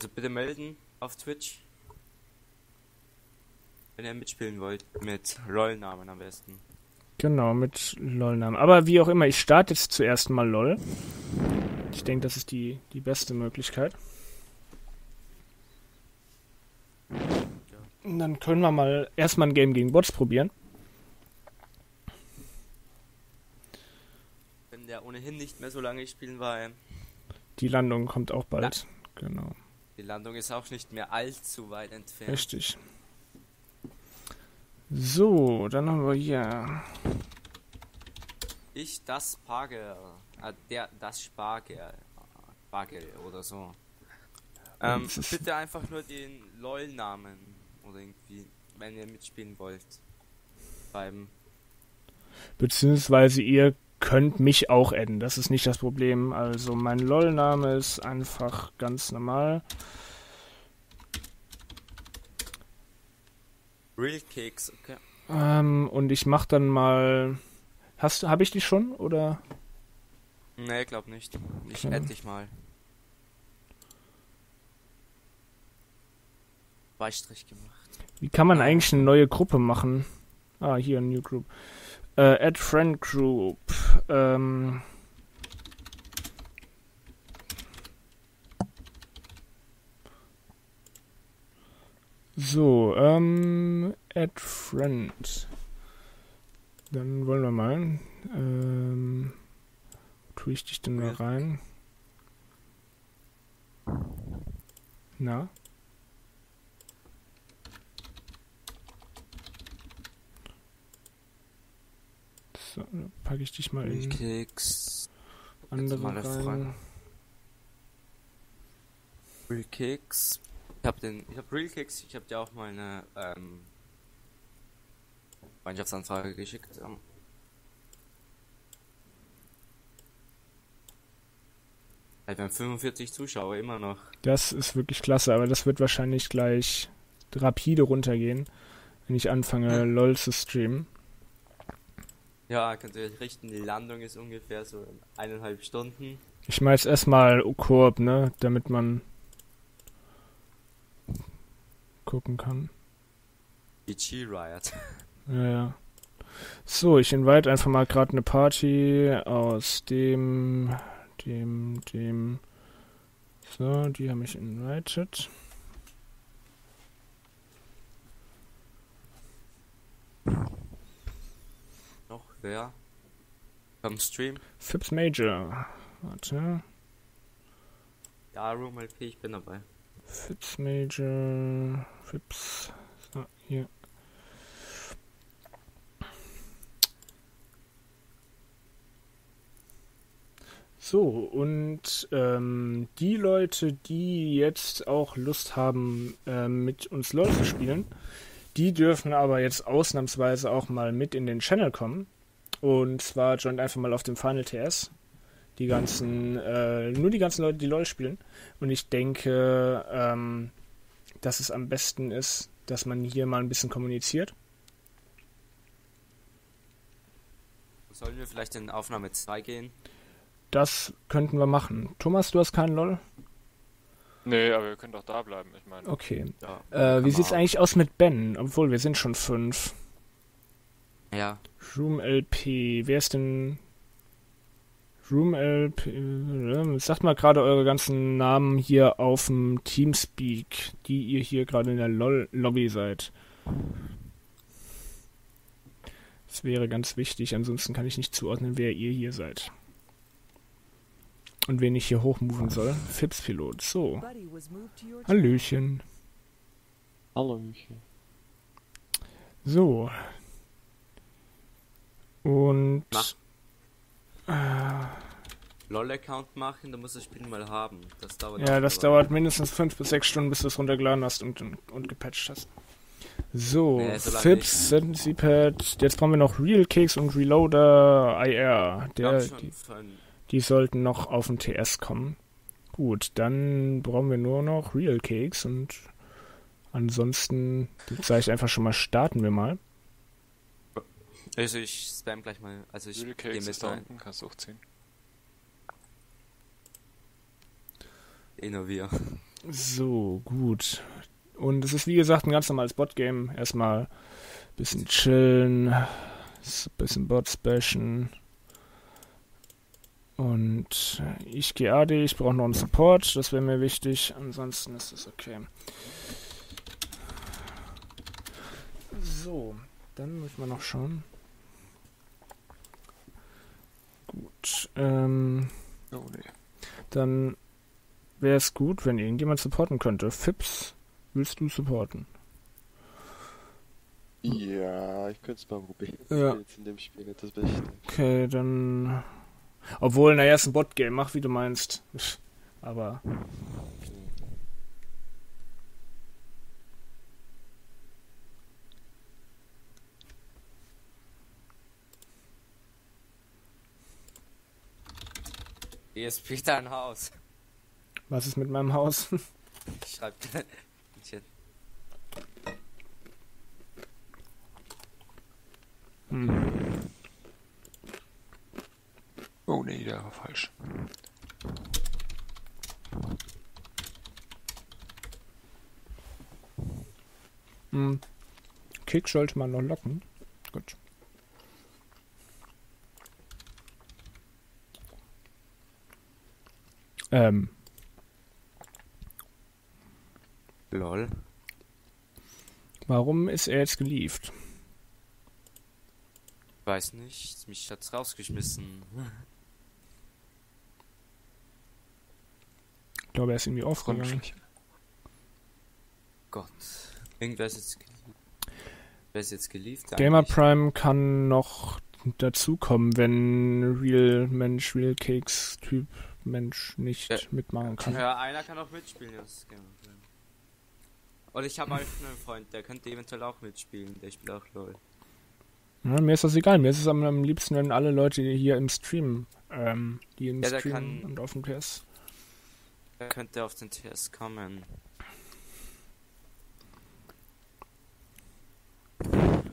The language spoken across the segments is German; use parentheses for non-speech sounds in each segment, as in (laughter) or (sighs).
Also bitte melden auf Twitch. Wenn ihr mitspielen wollt. Mit LOL-Namen am besten. Genau, mit LOL-Namen. Aber wie auch immer, ich starte jetzt zuerst mal LOL. Ich denke, das ist die, die beste Möglichkeit. Und dann können wir mal erstmal ein Game gegen Bots probieren. Wenn der ohnehin nicht mehr so lange spielen war. Die Landung kommt auch bald. Na. Genau. Die Landung ist auch nicht mehr allzu weit entfernt. Richtig. So, dann haben wir hier. Ich das Spargel. Äh, der das Spargel. Spargel oder so. Ähm, bitte einfach nur den LOL-Namen oder irgendwie, wenn ihr mitspielen wollt. Schreiben. Beziehungsweise ihr könnt mich auch adden, das ist nicht das Problem. Also mein LOL-Name ist einfach ganz normal. Real Cakes, okay. Ähm, und ich mach dann mal. Hast habe ich die schon oder? Nee, glaub nicht. Ich okay. add dich mal. Beistrich gemacht. Wie kann man eigentlich eine neue Gruppe machen? Ah, hier, New Group. Äh, add Friend Group. Ähm. So, ähm, add friend. Dann wollen wir mal. Ähm, tue ich dich denn mal rein? Na? So, packe ich dich mal in Keks. andere rein. Real Keks. Ich hab den, ich hab Real Keks, ich hab dir auch mal eine ähm, Freundschaftsanfrage geschickt. Ja. Halt, wir haben 45 Zuschauer immer noch. Das ist wirklich klasse, aber das wird wahrscheinlich gleich rapide runtergehen, wenn ich anfange, LOL zu streamen. Ja, könnt ihr euch richten, die Landung ist ungefähr so eineinhalb Stunden. Ich schmeiß erstmal Koop, ne, damit man gucken kann. GG Riot. Ja, ja. So, ich invite einfach mal gerade eine Party aus dem, dem, dem. So, die haben mich invited. Noch wer? Am Stream? Fips Major. Warte. Ja, Room LP, ich bin dabei. Fips Major. Fips. So, hier. So, und ähm, die Leute, die jetzt auch Lust haben, ähm, mit uns LOL zu spielen, die dürfen aber jetzt ausnahmsweise auch mal mit in den Channel kommen. Und zwar joint einfach mal auf dem Final TS. Die ganzen, äh, nur die ganzen Leute, die LOL spielen. Und ich denke, ähm, dass es am besten ist, dass man hier mal ein bisschen kommuniziert. Sollen wir vielleicht in Aufnahme 2 gehen? Das könnten wir machen. Thomas, du hast keinen LOL? Nee, aber wir können doch da bleiben, ich meine. Okay. Ja, äh, wie sieht's eigentlich aus mit Ben? Obwohl, wir sind schon fünf. Ja. Room LP. Wer ist denn. Room LP. Sagt mal gerade eure ganzen Namen hier auf dem Teamspeak, die ihr hier gerade in der LOL Lobby seid. Das wäre ganz wichtig, ansonsten kann ich nicht zuordnen, wer ihr hier seid. Und wen ich hier hochmoven soll. Fips-Pilot. So. Hallöchen. Hallöchen. So. Und. Äh, LOL-Account machen, da muss das Spiel mal haben. Das dauert ja, das dauert mindestens 5 bis 6 Stunden, bis du es runtergeladen hast und, und, gepatcht hast. So, nee, so Fips, Sensipad, jetzt brauchen wir noch Real Cakes und Reloader IR. Der, die, die sollten noch auf den TS kommen. Gut, dann brauchen wir nur noch Real Cakes und ansonsten sage ich einfach schon mal, starten wir mal. Also ich spam gleich mal, also ich Cakes ist da unten, kannst du hochziehen. Innovier. So, gut. Und es ist wie gesagt ein ganz normales Bot-Game. Erstmal ein bisschen chillen, ein bisschen Bots bashen. Und ich gehe AD, ich brauche noch einen Support, das wäre mir wichtig. Ansonsten ist es okay. So, dann müssen wir noch schauen. Gut, ähm, Oh nee. dann wäre es gut, wenn irgendjemand supporten könnte. Fips, willst du supporten? Ja, ich könnte es mal probieren. Ja. Jetzt in dem Spiel nicht das Beste. Okay, dann. Obwohl, naja, ist ein Bot-Game, mach wie du meinst. (laughs) Aber. Hier ist Peter ein Haus. Was ist mit meinem Haus? (laughs) Ich schreib Chat. Hm. Oh nee, der war falsch. Hm. Kick sollte man noch locken. Gut. Ähm, Lol. warum ist er jetzt gelieft? Weiß nicht, mich hat's rausgeschmissen. Ich glaube, er ist irgendwie aufgegangen. Gott. Irgendwer ist jetzt geliebt. Wer ist jetzt geliebt? Gamer? Prime kann noch dazukommen, wenn Real Mensch, Real Cakes Typ Mensch nicht Ja. mitmachen kann. Ja, einer kann auch mitspielen, das ist Gamer Prime. Und ich habe auch einen Freund, der könnte eventuell auch mitspielen, der spielt auch LOL. Ja, mir ist das egal. Mir ist es am, am liebsten, wenn alle Leute hier im Stream, ähm, die im Ja, Stream kann- und auf dem PS. Der könnte auf den TS kommen.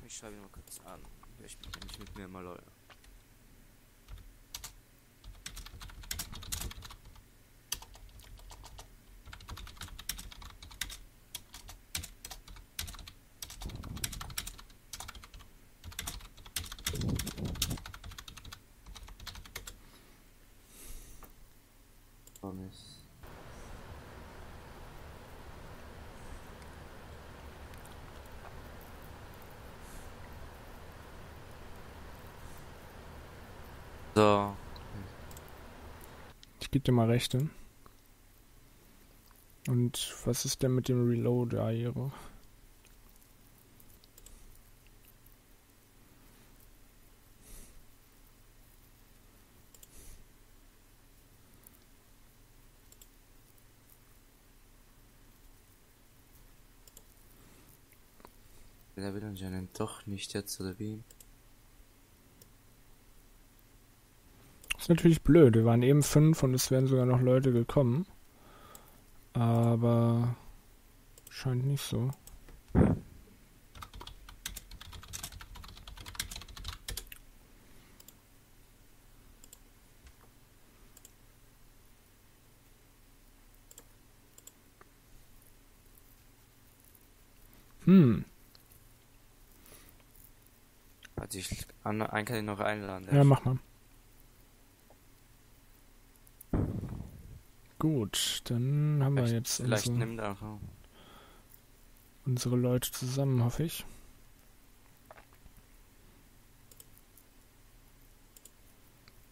Ich schreibe ihn mal kurz an. Der spielt nämlich mit mir mal LOL. Promise. So, Ich gebe dir mal Rechte. Und was ist denn mit dem Reload Aero? der will anscheinend doch nicht jetzt, oder wie? Ist natürlich blöd. Wir waren eben fünf und es wären sogar noch Leute gekommen. Aber scheint nicht so. Hm, Warte, ich an, einen kann ich noch einladen. ja, mach mal. Gut, dann haben wir jetzt vielleicht unsere, nimmt er auch. unsere Leute zusammen, hoffe ich.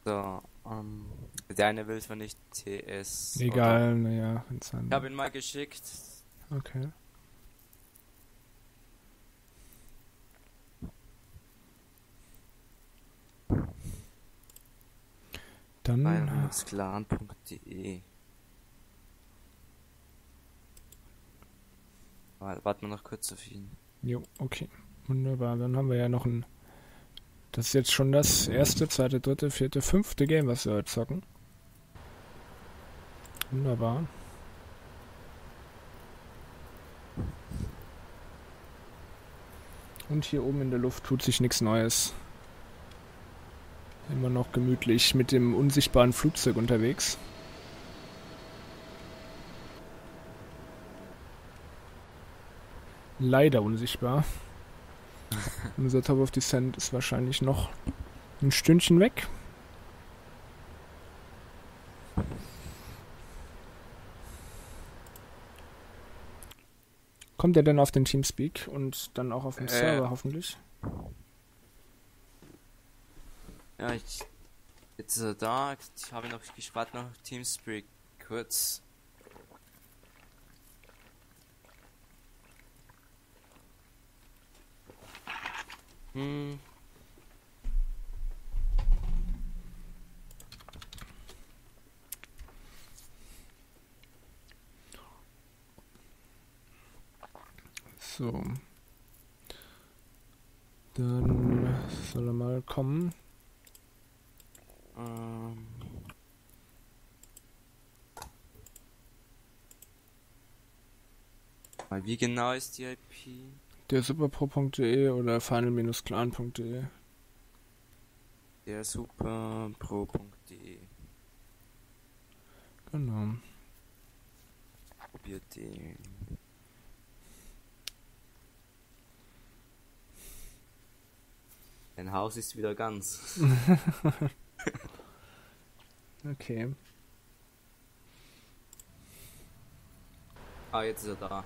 So, ähm, der eine will zwar nicht TS. Egal, naja, wenn's dann. Ich habe ihn mal geschickt. Okay. Dann. Bayernsclan.de Warten wir noch kurz auf ihn. Jo, okay. Wunderbar. Dann haben wir ja noch ein. Das ist jetzt schon das erste, zweite, dritte, vierte, fünfte Game, was wir heute zocken. Wunderbar. Und hier oben in der Luft tut sich nichts Neues. Immer noch gemütlich mit dem unsichtbaren Flugzeug unterwegs. Leider unsichtbar. Unser Top of Descent ist wahrscheinlich noch ein Stündchen weg. Kommt er denn auf den Teamspeak und dann auch auf dem Äh. Server hoffentlich? Ja, ich, jetzt ist er da. Ich habe noch gespart noch Teamspeak kurz. Hm. So. Dann soll er mal kommen. Ähm. Wie genau ist die IP? Der superpro.de oder final-clan.de. Der superpro.de. Genau. Probiert den. Dein Haus ist wieder ganz. (laughs) Okay. Ah, jetzt ist er da.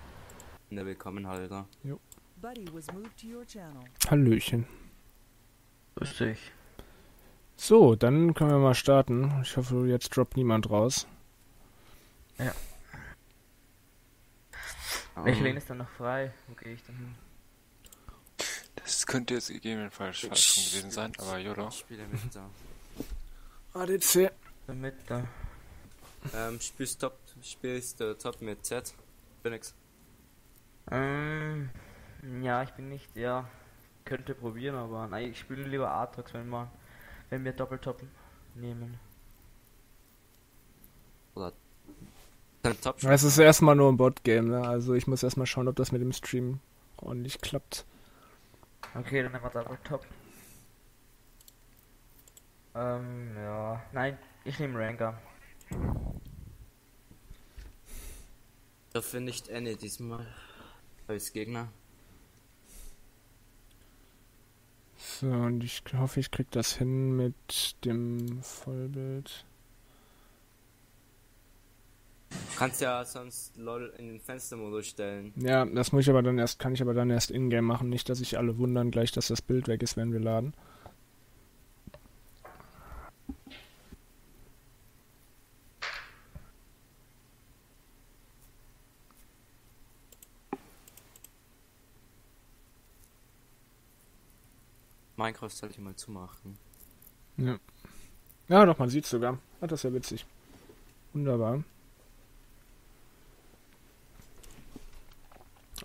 In der Willkommenhalter. Buddy was moved to your channel. Hallöchen. Grüß dich. So, dann können wir mal starten. Ich hoffe, jetzt droppt niemand raus. Welche Ähm, Lane ist dann noch frei? Wo gehe ich dann hin? Das könnte jetzt gegebenenfalls falsch schon gewesen sein, aber Jodo. Ich spiele mit da. ADC. Mit da. ähm, spielst Top, spielst du Top mit Z? Phoenix. Ähm, ja, ich bin nicht, ja, könnte probieren, aber nein, ich spiele lieber Atrox, wenn wir, wenn wir Doppeltop nehmen. Dein Top Es ist erstmal nur ein Bot-Game, ne? Also ich muss erstmal schauen, ob das mit dem Stream ordentlich klappt. Okay, dann nehmen wir Doppeltop. Ähm, ja, nein, ich nehme Ranker. Dafür nicht Annie diesmal. Als Gegner. So, und ich hoffe, ich krieg das hin mit dem Vollbild. Du kannst ja sonst LOL in den Fenstermodus stellen. Ja, das muss ich aber dann erst, kann ich aber dann erst in-game machen. Nicht, dass sich alle wundern gleich, dass das Bild weg ist, wenn wir laden. Minecraft sollte ich mal zumachen. Ja. Ja, doch, man sieht's sogar. Ah, das ist ja witzig. Wunderbar.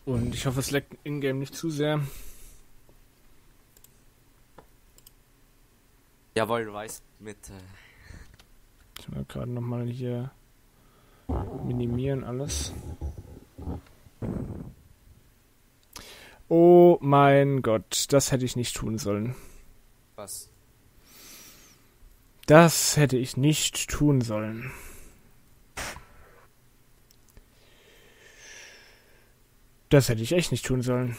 Und ich hoffe, es leckt in-game nicht zu sehr. Jawohl, du weißt, mit äh, Ich will gerade nochmal hier minimieren alles. Oh mein Gott, das hätte ich nicht tun sollen. was? Das hätte ich nicht tun sollen. Das hätte ich echt nicht tun sollen.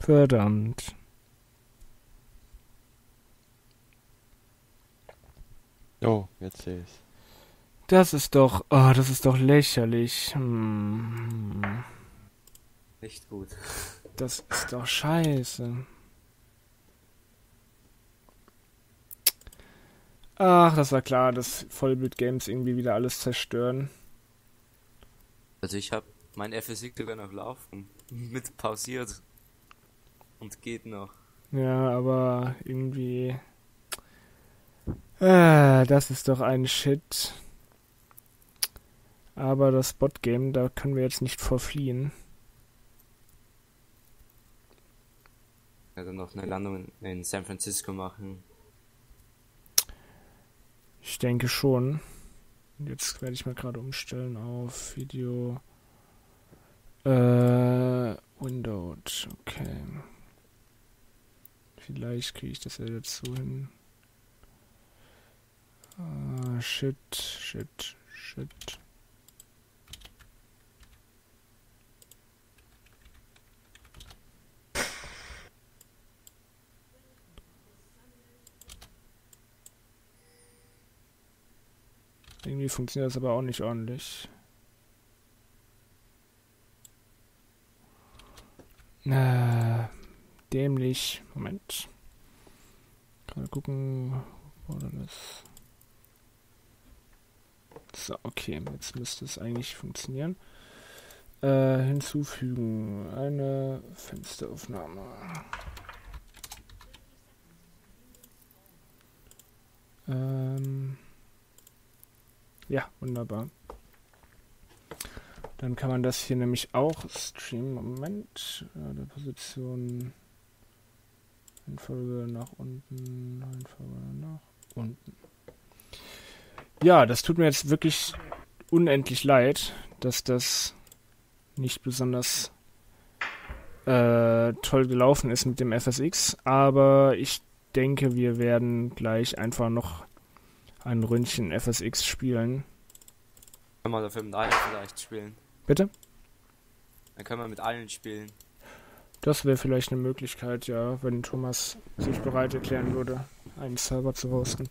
Verdammt. Oh, jetzt sehe ich's. Das ist doch, oh, das ist doch lächerlich. Hm. Nicht gut. Das ist doch scheiße. Ach, das war klar, dass Vollbild-Games irgendwie wieder alles zerstören. Also ich habe mein FSX sogar noch laufen. (laughs) Mit pausiert. Und geht noch. Ja, aber irgendwie. Ah, das ist doch ein Shit. Aber das Bot-Game, da können wir jetzt nicht vorfliehen. Dann noch eine Landung in, San Francisco machen. Ich denke schon. Jetzt werde ich mal gerade umstellen auf Video. Äh, Windowed. Okay. Vielleicht kriege ich das ja dazu hin. Ah, shit, shit, shit. Irgendwie funktioniert das aber auch nicht ordentlich. Äh, dämlich. Moment. Gerade gucken, wo das. So, okay, jetzt müsste es eigentlich funktionieren. Äh, hinzufügen. Eine Fensteraufnahme. Ähm. Ja, wunderbar. Dann kann man das hier nämlich auch streamen. Moment, äh, der Position Reihenfolge nach unten, Reihenfolge nach unten. Ja, das tut mir jetzt wirklich unendlich leid, dass das nicht besonders äh, toll gelaufen ist mit dem FSX, aber ich denke, wir werden gleich einfach noch ein Ründchen FSX spielen. Können wir dafür mit allen vielleicht spielen. Bitte? Dann können wir mit allen spielen. Das wäre vielleicht eine Möglichkeit, ja, wenn Thomas sich bereit erklären würde, einen Server zu hosten.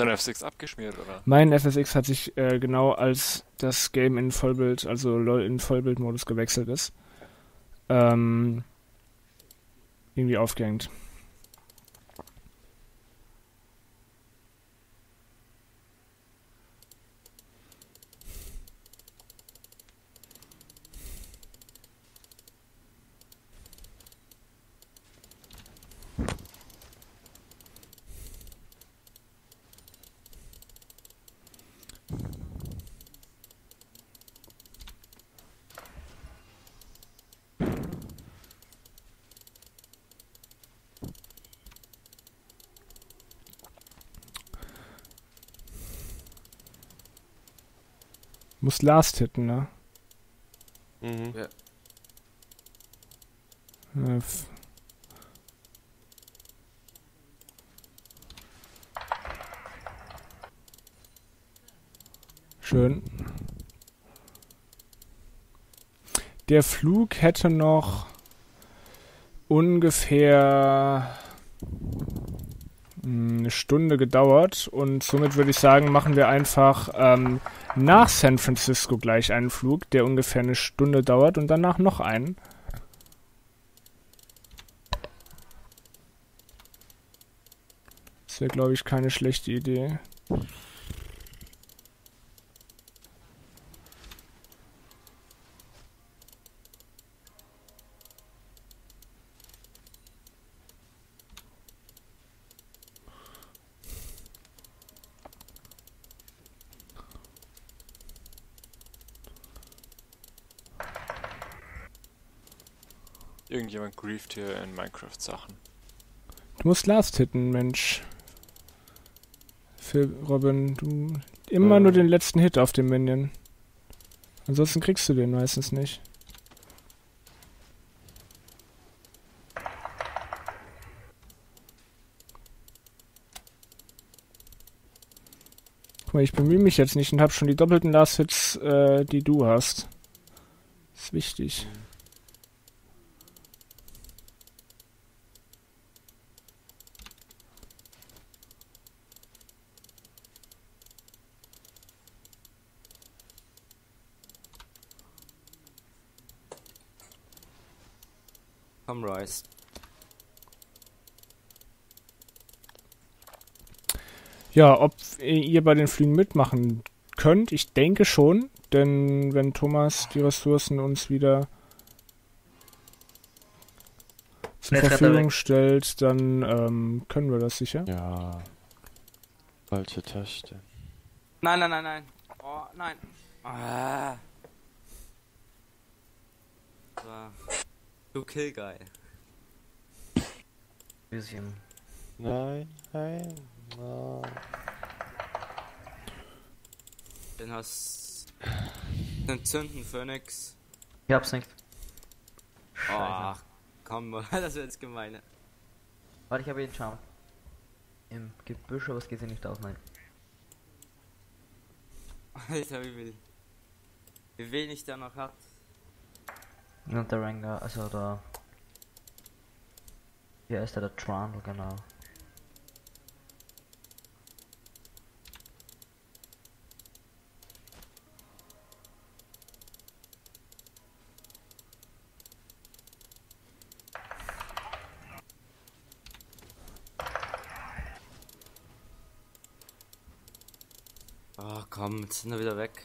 Dann F6 abgeschmiert, oder? Mein FSX hat sich äh, genau als das Game in Vollbild, also LOL in Vollbildmodus gewechselt ist, ähm, irgendwie aufgehängt. Last hitten, ne? Mhm. Ja. Äh, f- Schön. Der Flug hätte noch ungefähr eine Stunde gedauert und somit würde ich sagen, machen wir einfach ähm, nach San Francisco gleich einen Flug, der ungefähr eine Stunde dauert und danach noch einen. Das wäre, glaube ich, keine schlechte Idee. Hier in Minecraft-Sachen. Du musst Last hitten, Mensch. Für Robin, du immer Äh. nur den letzten Hit auf dem Minion. Ansonsten kriegst du den meistens nicht. Guck mal, ich bemühe mich jetzt nicht und habe schon die doppelten Last Hits, äh, die du hast. ist wichtig. Komm, Royce. Ja, ob ihr bei den Flügen mitmachen könnt, ich denke schon, denn wenn Thomas die Ressourcen uns wieder zur er Verfügung stellt, dann ähm, können wir das sicher. Ja. Falsche Taste. Nein, nein, nein, nein. Oh, nein. Ah. So. Du Killguy. Bisschen. Nein, nein. nein. Den hast. Den Zünden Phoenix. Ich hab's nicht. Oh, komm, (laughs) das wird jetzt gemein. Warte, ich habe ihn Charm. Im Gebüsch, aber es geht sich nicht aus, nein. Alter, wie viel. Wie wenig der noch hat. Und der Ranger, also der. Hier ist der, der Trundle, genau. Oh, komm, jetzt sind wir wieder weg.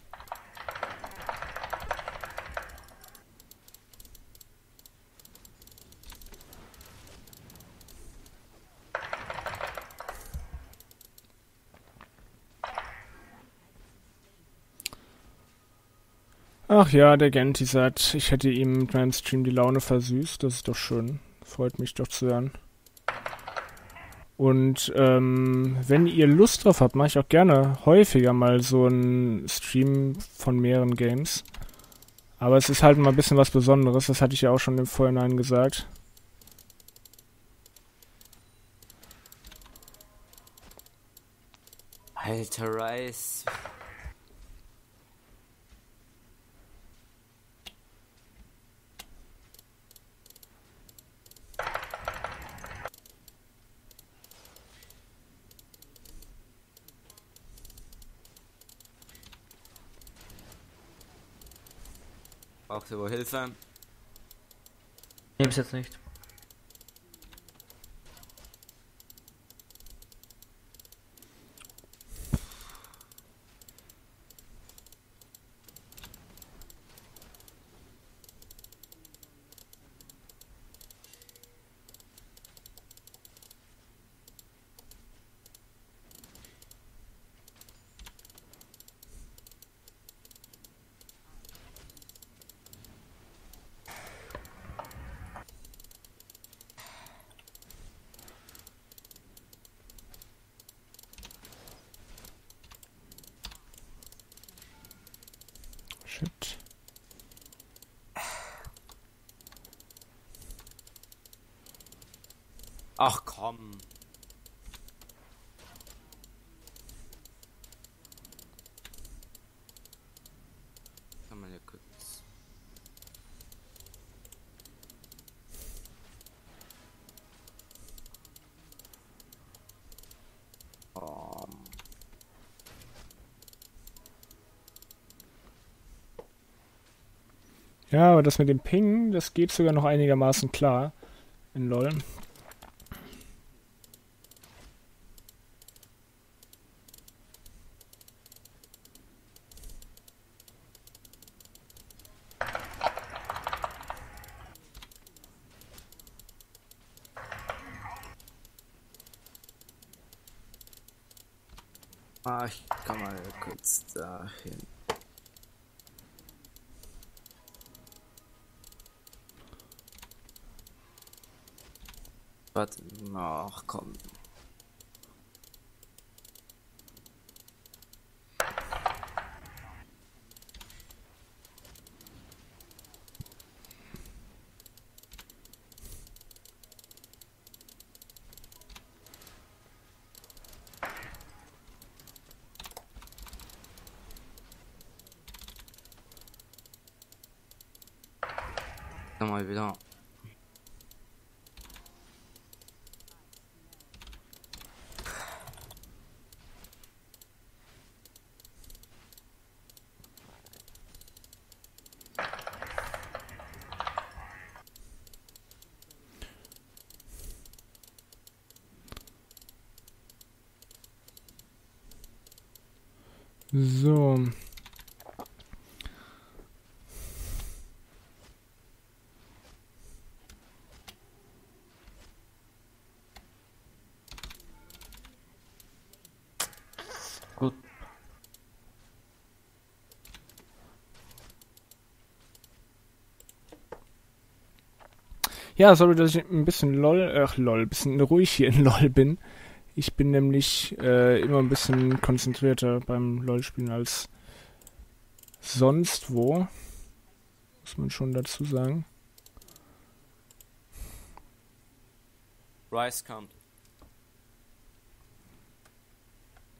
Ach ja, der Genti sagt, ich hätte ihm mit meinem Stream die Laune versüßt. Das ist doch schön. Freut mich doch zu hören. Und ähm, wenn ihr Lust drauf habt, mache ich auch gerne häufiger mal so einen Stream von mehreren Games. Aber es ist halt mal ein bisschen was Besonderes. Das hatte ich ja auch schon im Vorhinein gesagt. Alter Rice. Wohl Hilfe? Nehm's jetzt nicht. Shit. Ach komm. Kann man ja kurz. Oh, Ja, aber das mit dem Ping, das geht sogar noch einigermaßen klar in LoL. Ah, ich kann mal kurz dahin. Warte, ach komm. Dann mal wieder. So. Gut. Ja, sorry, dass ich ein bisschen lol, ach lol, ein bisschen ruhig hier in LOL bin. Ich bin nämlich äh, immer ein bisschen konzentrierter beim LOL-Spielen als sonst wo. Muss man schon dazu sagen. Rice kommt.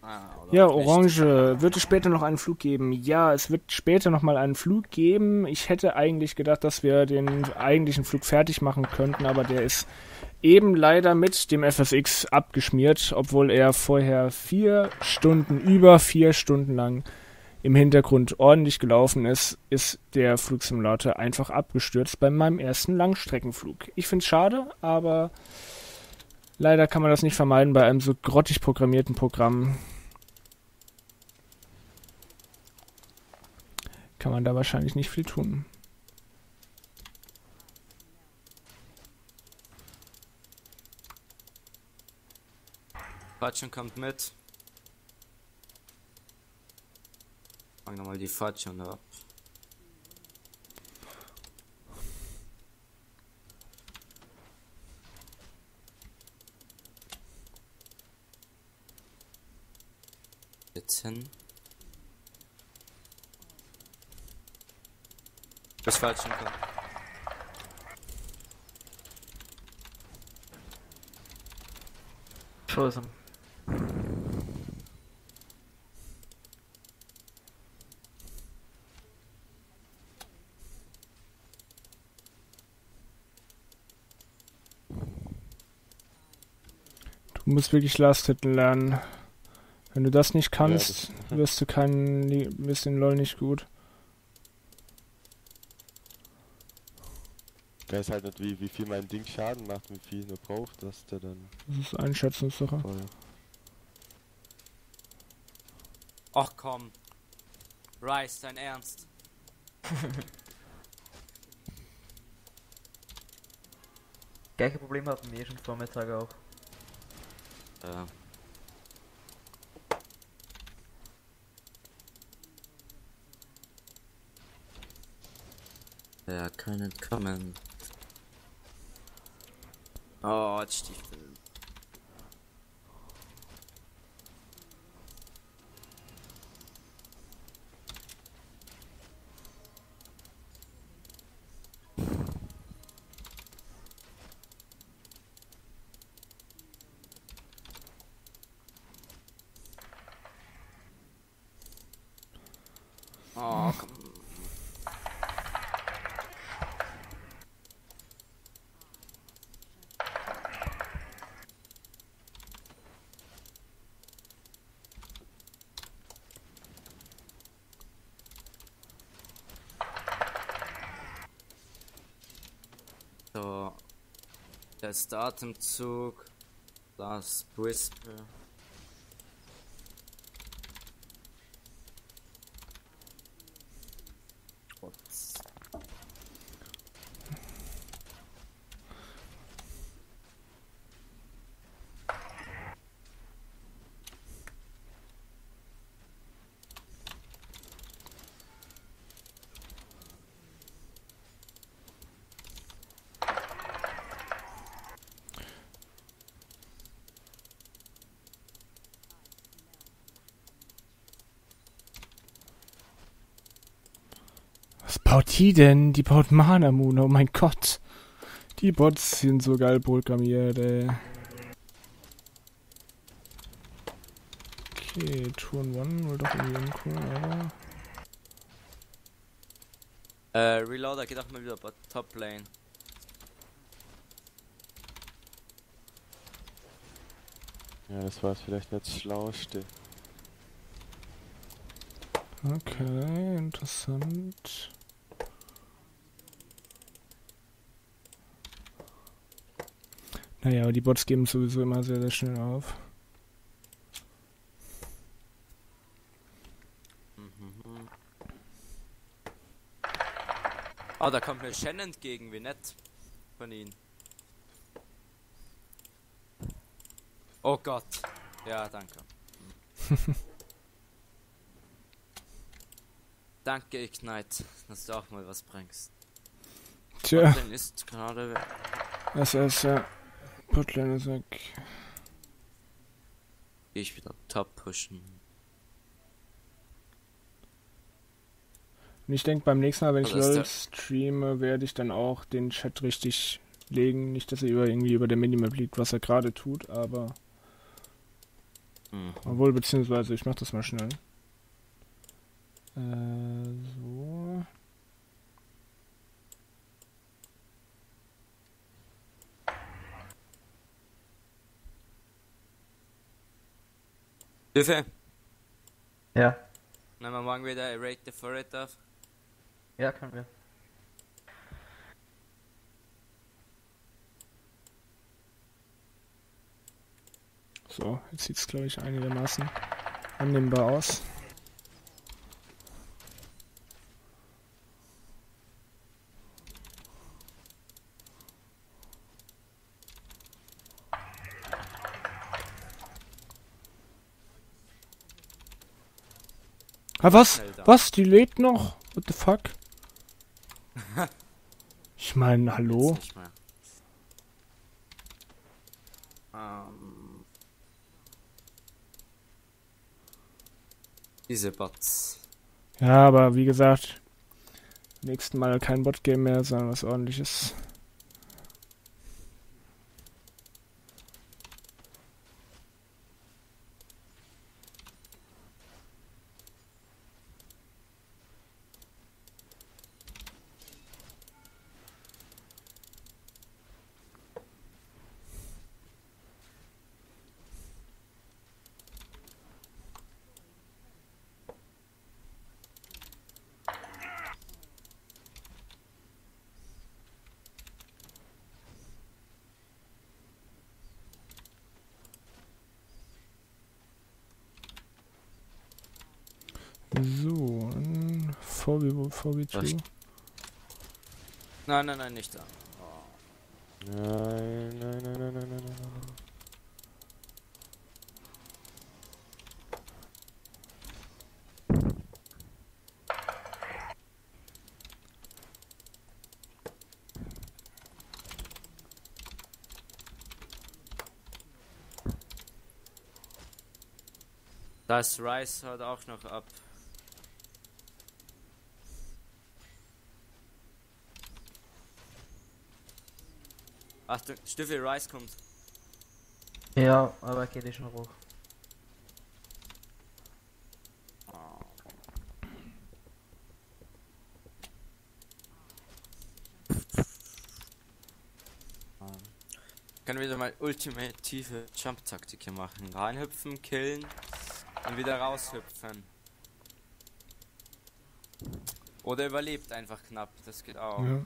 Ah, oder Ja, nicht. Orange. Wird es später noch einen Flug geben? Ja, es wird später noch mal einen Flug geben. Ich hätte eigentlich gedacht, dass wir den eigentlichen Flug fertig machen könnten, aber der ist eben leider mit dem FSX abgeschmiert, obwohl er vorher vier Stunden, über vier Stunden lang im Hintergrund ordentlich gelaufen ist, ist der Flugsimulator einfach abgestürzt bei meinem ersten Langstreckenflug. Ich finde es schade, aber leider kann man das nicht vermeiden bei einem so grottig programmierten Programm. Kann man da wahrscheinlich nicht viel tun. Fatschen kommt mit. Fang nochmal die Fatschen ab. Jetzt hin. Fatschen kommt. Scheiße. Du musst wirklich Last Hitten lernen. Wenn du das nicht kannst, das- wirst du keinen, wirst in LOL nicht gut. Ich weiß halt nicht, wie, wie viel mein Ding Schaden macht, wie viel er braucht, dass der dann Das ist Einschätzungssache. voll. Ach komm. Rice, dein Ernst. (laughs) Gleiche Problem hatten wir schon Vormittag auch. Ja. Ja, kein Entkommen. Oh, Stiefel. Oh, komm. So. Letzter Atemzug. Das Whisper. Baut die denn? Die baut Mana Moon, oh mein Gott. Die Bots sind so geil programmiert, ey. Okay, Turn 1 war doch irgendwie uncool, aber. Äh, Reloader geht auch mal wieder bei Top Lane. Ja, das war vielleicht nicht das Schlauste. Okay, interessant. Naja, aber die Bots geben sowieso immer sehr, sehr schnell auf. Ah, oh, da kommt mir Shen entgegen, wie nett von ihnen. Oh Gott. Ja, danke. (laughs) danke, Ignite, dass du auch mal was bringst. Tja. Dann ist gerade. Das ist ja. Botlane ist weg. Ich wieder top pushen. Und ich denke, beim nächsten Mal, wenn ich LOL streame, werde ich dann auch den Chat richtig legen. Nicht, dass er über, irgendwie über der Minimap liegt, was er gerade tut, aber. Hm. Obwohl, beziehungsweise, ich mach das mal schnell. Äh, so. Hilfe! Ja. Nehmen wir morgen wieder Rate the Forest auf. Ja, können wir. So, jetzt sieht es, glaube ich, einigermaßen annehmbar aus. Ah, was? Was? Die lebt noch? What the fuck? (laughs) Ich meine, hallo? Ähm. Diese Bots. Ja, aber wie gesagt, nächsten Mal kein Bot-Game mehr, sondern was ordentliches. So, ein VW, VW2. Was? Nein, nein, nein, nicht da. Nein, nein, nein, nein, nein, nein, nein, nein. Das Rice hat auch noch ab. Achtung, Stiefel Rice kommt. Ja, aber geht eh schon hoch. Können wieder mal ultimative Jump-Taktik hier machen. Reinhüpfen, killen und wieder raushüpfen. Oder überlebt einfach knapp, das geht auch. Ja.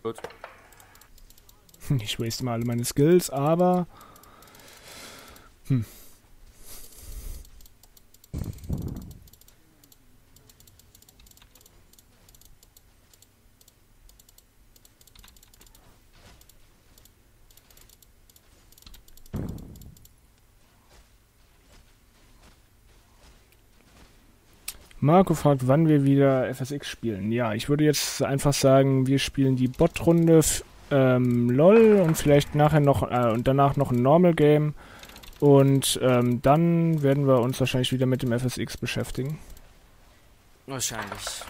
Gut. Ich waste mal alle meine Skills, aber. Hm. Marco fragt, wann wir wieder FSX spielen. Ja, ich würde jetzt einfach sagen, wir spielen die Bot-Runde ähm, LOL und vielleicht nachher noch äh, und danach noch ein Normal Game. Und ähm, dann werden wir uns wahrscheinlich wieder mit dem FSX beschäftigen. Wahrscheinlich.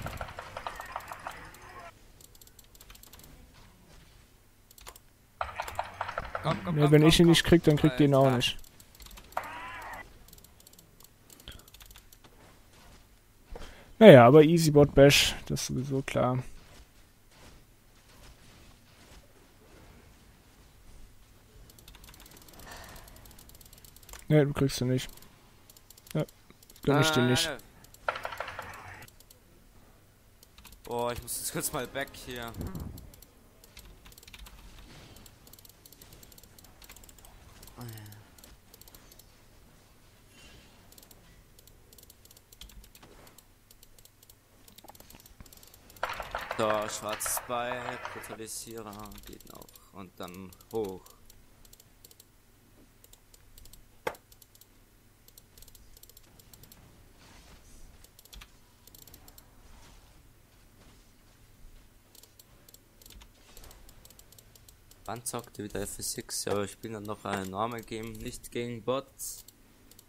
Komm, komm, Ja, komm, wenn komm, ich ihn komm. nicht krieg, dann kriegt ihr ihn auch nicht. Naja, aber EasyBot Bash, das ist sowieso klar. Ne, du kriegst du nicht. Ja, gönn ich dir Nein, nicht. Boah, ich muss jetzt kurz mal back hier. So, schwarzes Bein, Brutalisierer geht noch. Und dann hoch. Wann zockt ihr wieder FS6? Ja, wir spielen dann noch ein Normal Game, nicht gegen Bots.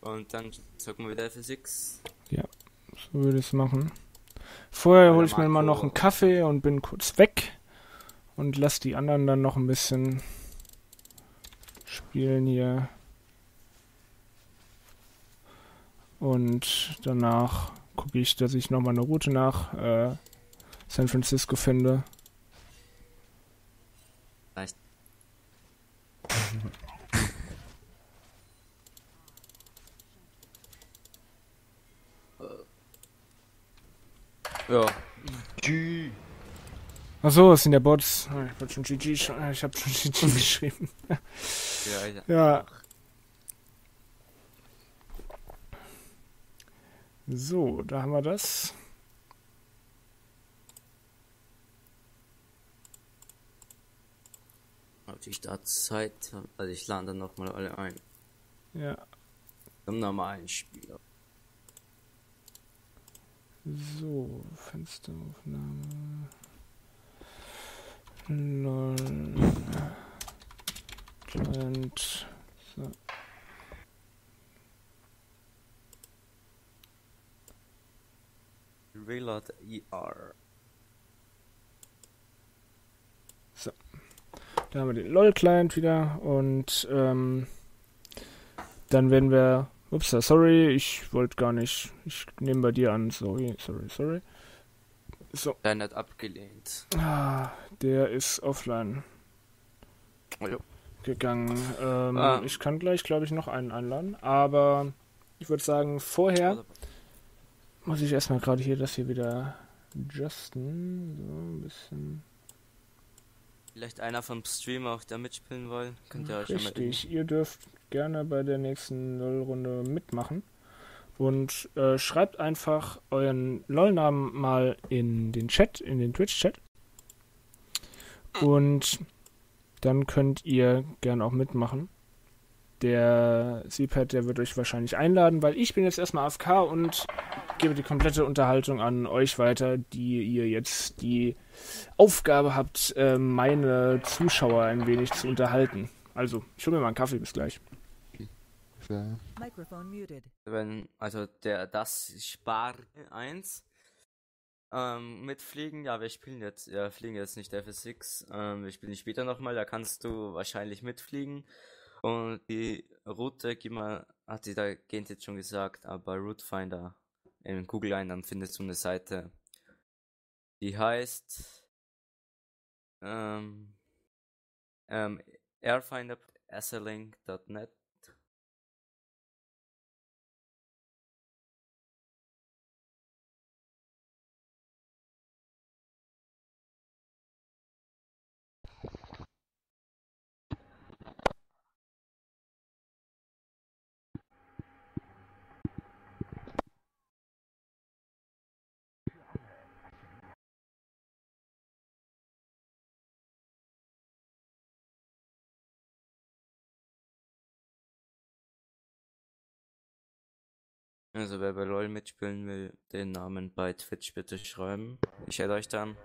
Und dann zocken wir wieder FS6. So würde ich es machen. Vorher hole ich mir mal noch einen Kaffee und bin kurz weg. Und lass die anderen dann noch ein bisschen spielen hier. Und danach gucke ich, dass ich nochmal eine Route nach äh, San Francisco finde. Ja, Achso, es sind ja Bots. Ah, Ich wollte schon GG, sch- ah, ich habe schon GG (laughs) geschrieben. ja, ja. (laughs) Ja. So, da haben wir das. Hab ich da Zeit? Also ich lade dann nochmal alle ein. Ja. Zum normalen Spieler. So, Fensteraufnahme. Lol. Client. So. Reload ER. Da haben wir den LOL-Client wieder und ähm, dann werden wir. Ups, sorry, ich wollte gar nicht. Ich nehme bei dir an. Sorry, sorry, sorry. So, Dein hat abgelehnt. ah, der ist offline ja. gegangen. Ähm, Ah. Ich kann gleich, glaube ich, noch einen einladen, aber ich würde sagen, vorher muss ich erstmal gerade hier das hier wieder adjusten. So, ein bisschen. Vielleicht einer vom Stream auch da mitspielen wollen. Könnt ihr euch ja Richtig, ihr dürft gerne bei der nächsten LOL-Runde mitmachen. Und äh, schreibt einfach euren LOL-Namen mal in den Chat, in den Twitch-Chat. Und dann könnt ihr gerne auch mitmachen. Der CPAD, der wird euch wahrscheinlich einladen, weil ich bin jetzt erstmal AFK und gebe die komplette Unterhaltung an euch weiter, die ihr jetzt die Aufgabe habt, äh, meine Zuschauer ein wenig zu unterhalten. Also, ich hole mir mal einen Kaffee, bis gleich. Wenn, also der das Spar 1 ähm, mitfliegen, ja, wir spielen jetzt, ja, fliegen jetzt nicht FS6, ähm, wir spielen später nochmal, da kannst du wahrscheinlich mitfliegen und die Route, gib mal, hat sie da Gent jetzt schon gesagt, aber Route Finder in Google ein, dann findest du eine Seite, die heißt ähm, ähm, airfinder.slink.net Also wer bei LOL mitspielen will, den Namen bei Twitch bitte schreiben. Ich hätte euch dann.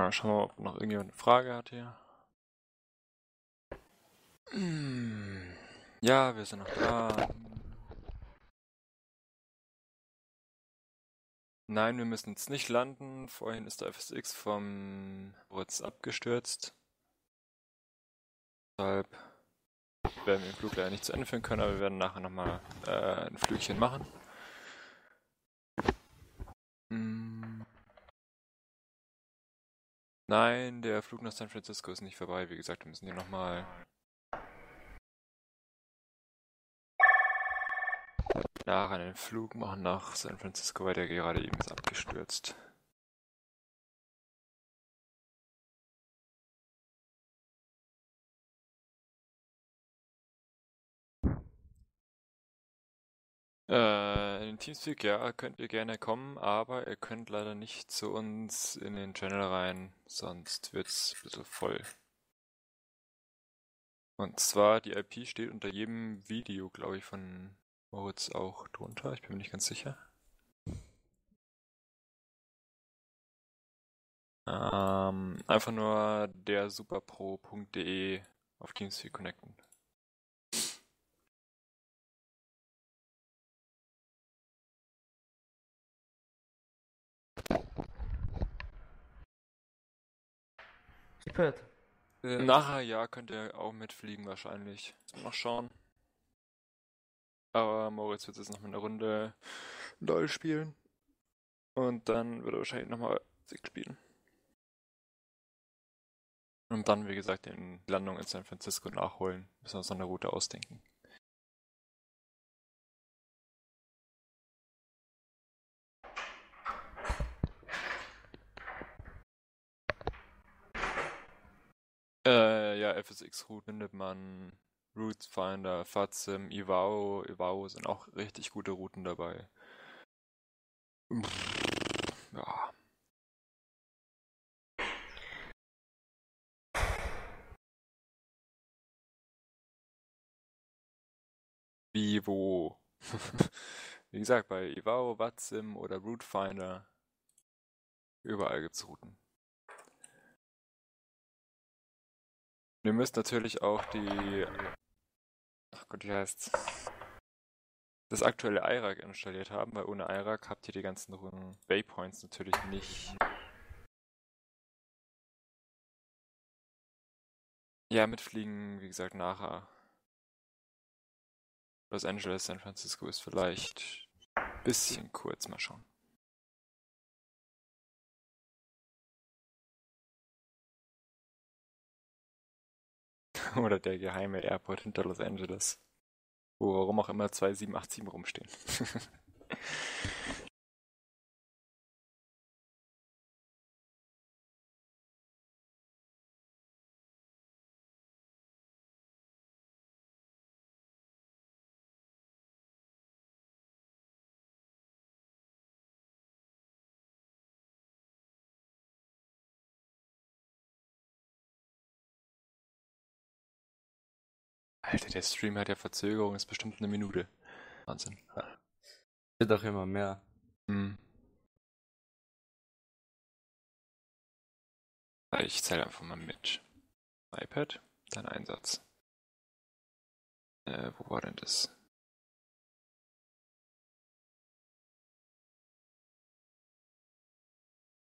Ja, schauen wir mal, ob noch irgendjemand eine Frage hat hier. Ja, wir sind noch da. Nein, wir müssen jetzt nicht landen. Vorhin ist der FSX vom Wurz abgestürzt. Deshalb werden wir den Flug leider nicht zu Ende führen können, aber wir werden nachher nochmal äh, ein Flügchen machen. Hm. Nein, der Flug nach San Francisco ist nicht vorbei. Wie gesagt, wir müssen hier nochmal nach einen Flug machen nach San Francisco, weil der gerade eben ist abgestürzt. Äh, Teamspeak, ja, könnt ihr gerne kommen, aber ihr könnt leider nicht zu uns in den Channel rein, sonst wird's ein bisschen voll. Und zwar, die IP steht unter jedem Video, glaube ich, von Moritz auch drunter, ich bin mir nicht ganz sicher. Ähm, einfach nur der superpro.de auf Teamspeak connecten. Siebert, Äh, Nachher ja, könnt ihr auch mitfliegen wahrscheinlich. Mal schauen. Aber Moritz wird jetzt noch mal eine Runde LOL spielen. Und dann wird er wahrscheinlich nochmal Sieg spielen. Und dann, wie gesagt, die Landung in San Francisco nachholen. Müssen wir uns noch eine Route ausdenken. Äh, ja, FSX-Route findet man Routes Finder, Fazim, Ivao. Ivao sind auch richtig gute Routen dabei. Ja. Wie, wo? (laughs) Wie gesagt, bei Ivao, Watsim oder Route Finder, überall gibt's Routen. Ihr müsst natürlich auch die, ach Gott, wie heißt's? Das aktuelle IRAC installiert haben, weil ohne IRAC habt ihr die ganzen Waypoints natürlich nicht. Ja, mitfliegen, wie gesagt, nachher. Los Angeles, San Francisco ist vielleicht ein bisschen kurz, mal schauen. (laughs) Oder der geheime Airport hinter Los Angeles. Wo warum auch immer zwei 787 rumstehen. (laughs) Alter, der Stream hat ja Verzögerung, ist bestimmt eine Minute. Wahnsinn. wird auch immer mehr. Hm. Ich zähle einfach mal mit. iPad, dein Einsatz. Äh, wo war denn das?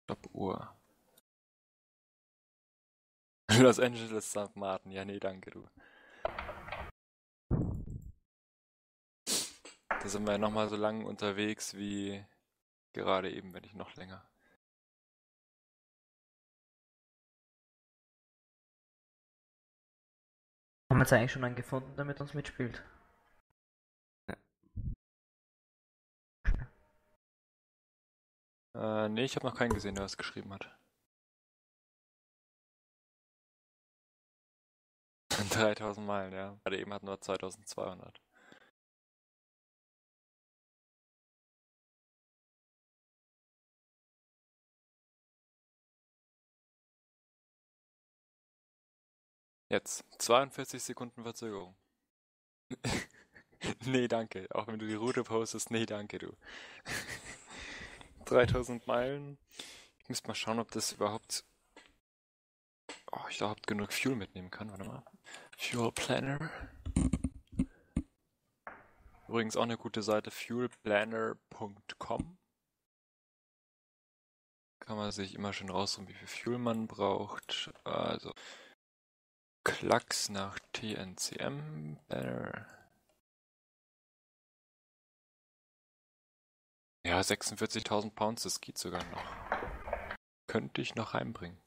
Stoppuhr. (laughs) Los Angeles, St. Martin. Ja, nee, danke, du. Da sind wir ja nochmal so lang unterwegs wie gerade eben, wenn nicht noch länger. haben wir jetzt eigentlich schon einen gefunden, der mit uns mitspielt? Äh, nee, ich habe noch keinen gesehen, der was geschrieben hat. (laughs) 3000 Meilen, ja. Gerade eben hatten wir 2200. Jetzt 42 Sekunden Verzögerung. (laughs) nee, danke. Auch wenn du die Route postest, nee, danke, du. (laughs) 3000 Meilen. Ich müsste mal schauen, ob das überhaupt oh, ich überhaupt genug Fuel mitnehmen kann. Warte mal. Fuel Planner. Übrigens auch eine gute Seite, fuelplanner.com. Kann man sich immer schön raussuchen, wie viel Fuel man braucht. Also Klacks nach TNCM Banner. Ja, 46.000 Pounds, das geht sogar noch. Könnte ich noch heimbringen.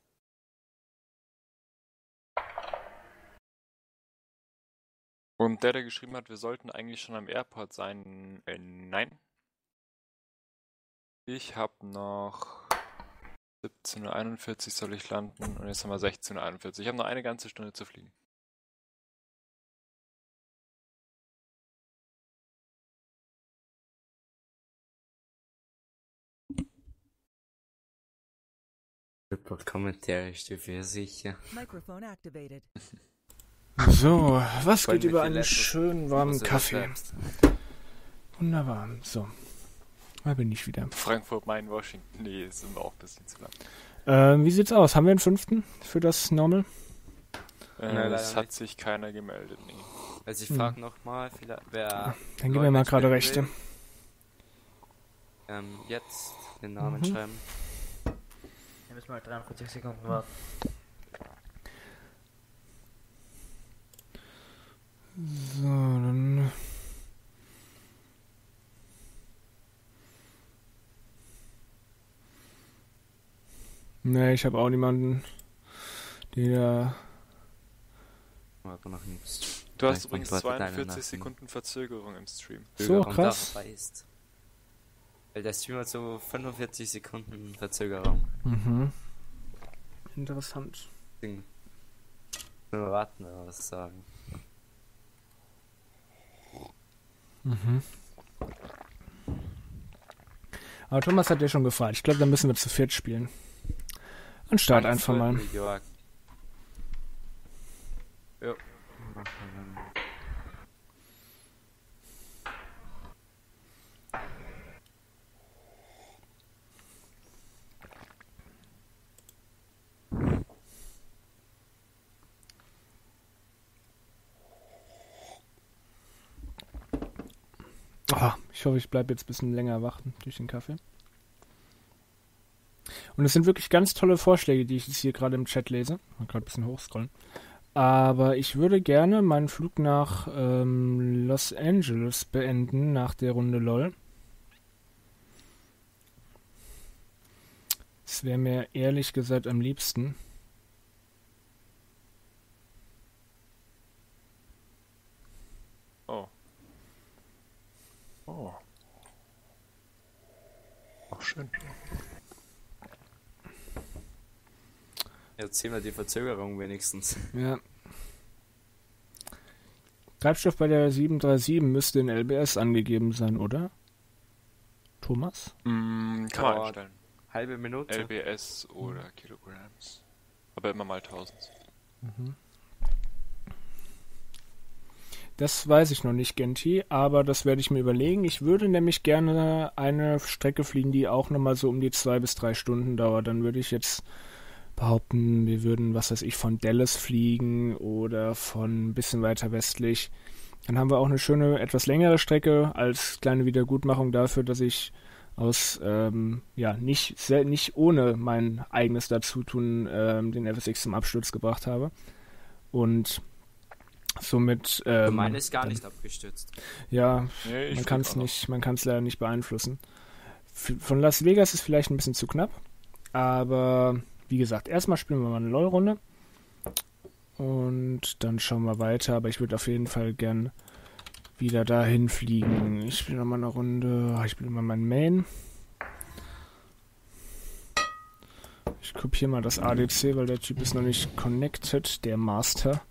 Und der, der geschrieben hat, wir sollten eigentlich schon am Airport sein, äh, nein. Ich habe noch 17.41 Uhr soll ich landen und jetzt haben wir 16.41 Uhr. Ich habe noch eine ganze Stunde zu fliegen. Kommentare ich dir für sicher. Activated. So, was geht über einen schönen warmen Kaffee? Wunderbar. So, da bin ich wieder. Frankfurt, Main, Washington. Nee, ist immer auch ein bisschen zu lang. Ähm, wie sieht's aus? Haben wir einen fünften für das Normal? Äh, es hat nicht. sich keiner gemeldet. Nee. Also ich Hm. frage nochmal, wer Dann gib Leute mir mal gerade Rechte. ähm, jetzt den Namen Mhm. schreiben. Wir müssen mal 43 Sekunden warten. So, dann. Nee, ich habe auch niemanden, der. Aber noch nichts. Du hast übrigens beantworte deine 42 Nachrichten. Sekunden Verzögerung im Stream. So, krass. dabei ist. Weil der Stream hat so 45 Sekunden Verzögerung. Mhm. Interessant. Wir warten, wir was sagen. Mhm. Aber Thomas hat ja schon gefragt. Ich glaube, da müssen wir zu viert spielen. Und start einfach mal. York. Ja. Ah, ich hoffe, ich bleibe jetzt ein bisschen länger wach durch den Kaffee. Und es sind wirklich ganz tolle Vorschläge, die ich jetzt hier gerade im Chat lese. Mal gerade ein bisschen hochscrollen. Aber ich würde gerne meinen Flug nach ähm, Los Angeles beenden nach der Runde LOL. Das wäre mir ehrlich gesagt am liebsten. Oh. Oh. Auch schön. Jetzt sehen wir die Verzögerung wenigstens. Ja. Treibstoff bei der 737 müsste in LBS angegeben sein, oder? Thomas? Mm, kann man einstellen. Halbe Minute. LBS oder Kilograms. Aber immer mal 1000. Das weiß ich noch nicht, Genti, aber das werde ich mir überlegen. Ich würde nämlich gerne eine Strecke fliegen, die auch nochmal so um die zwei bis drei Stunden dauert. Dann würde ich jetzt behaupten, wir würden, was weiß ich, von Dallas fliegen oder von ein bisschen weiter westlich. Dann haben wir auch eine schöne, etwas längere Strecke als kleine Wiedergutmachung dafür, dass ich aus, ähm, ja, nicht, sehr, nicht ohne mein eigenes Dazutun ähm, den FSX zum Absturz gebracht habe. Und somit. Ähm, Meine ist gar dann- nicht abgestürzt. Ja, Nee, man kann es nicht, man kann es leider nicht beeinflussen. Von Las Vegas ist vielleicht ein bisschen zu knapp, aber wie gesagt, erstmal spielen wir mal eine LOL-Runde und dann schauen wir weiter. Aber ich würde auf jeden Fall gern wieder dahin fliegen. Ich spiele nochmal eine Runde. Ah, Ich spiele mal mein Main. Ich kopiere mal das ADC, weil der Typ ist noch nicht connected, der Master.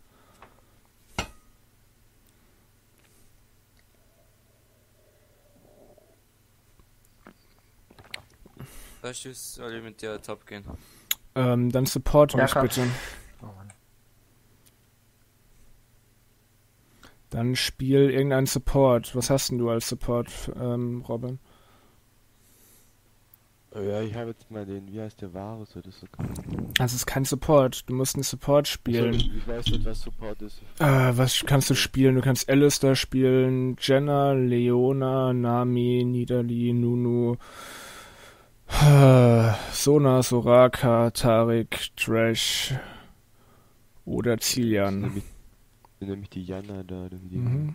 Soll ich, soll ich mit dir top gehen? Ähm, dann support Ja, mich klar. bitte. Oh. Dann spiel irgendeinen Support. Was hast denn du als Support, ähm, Robin? Ja, ich habe jetzt mal den, wie heißt der Varus oder so. Das ist kein Support. Du musst einen Support spielen. Ich weiß nicht, was Support ist. Äh, was kannst du spielen? Du kannst Alistair spielen, Jenna, Leona, Nami, Nidali, Nunu, (sighs) Sona, Soraka, Tarik, Trash oder Zilian. Nämlich, nämlich die Jana da. Die Mhm.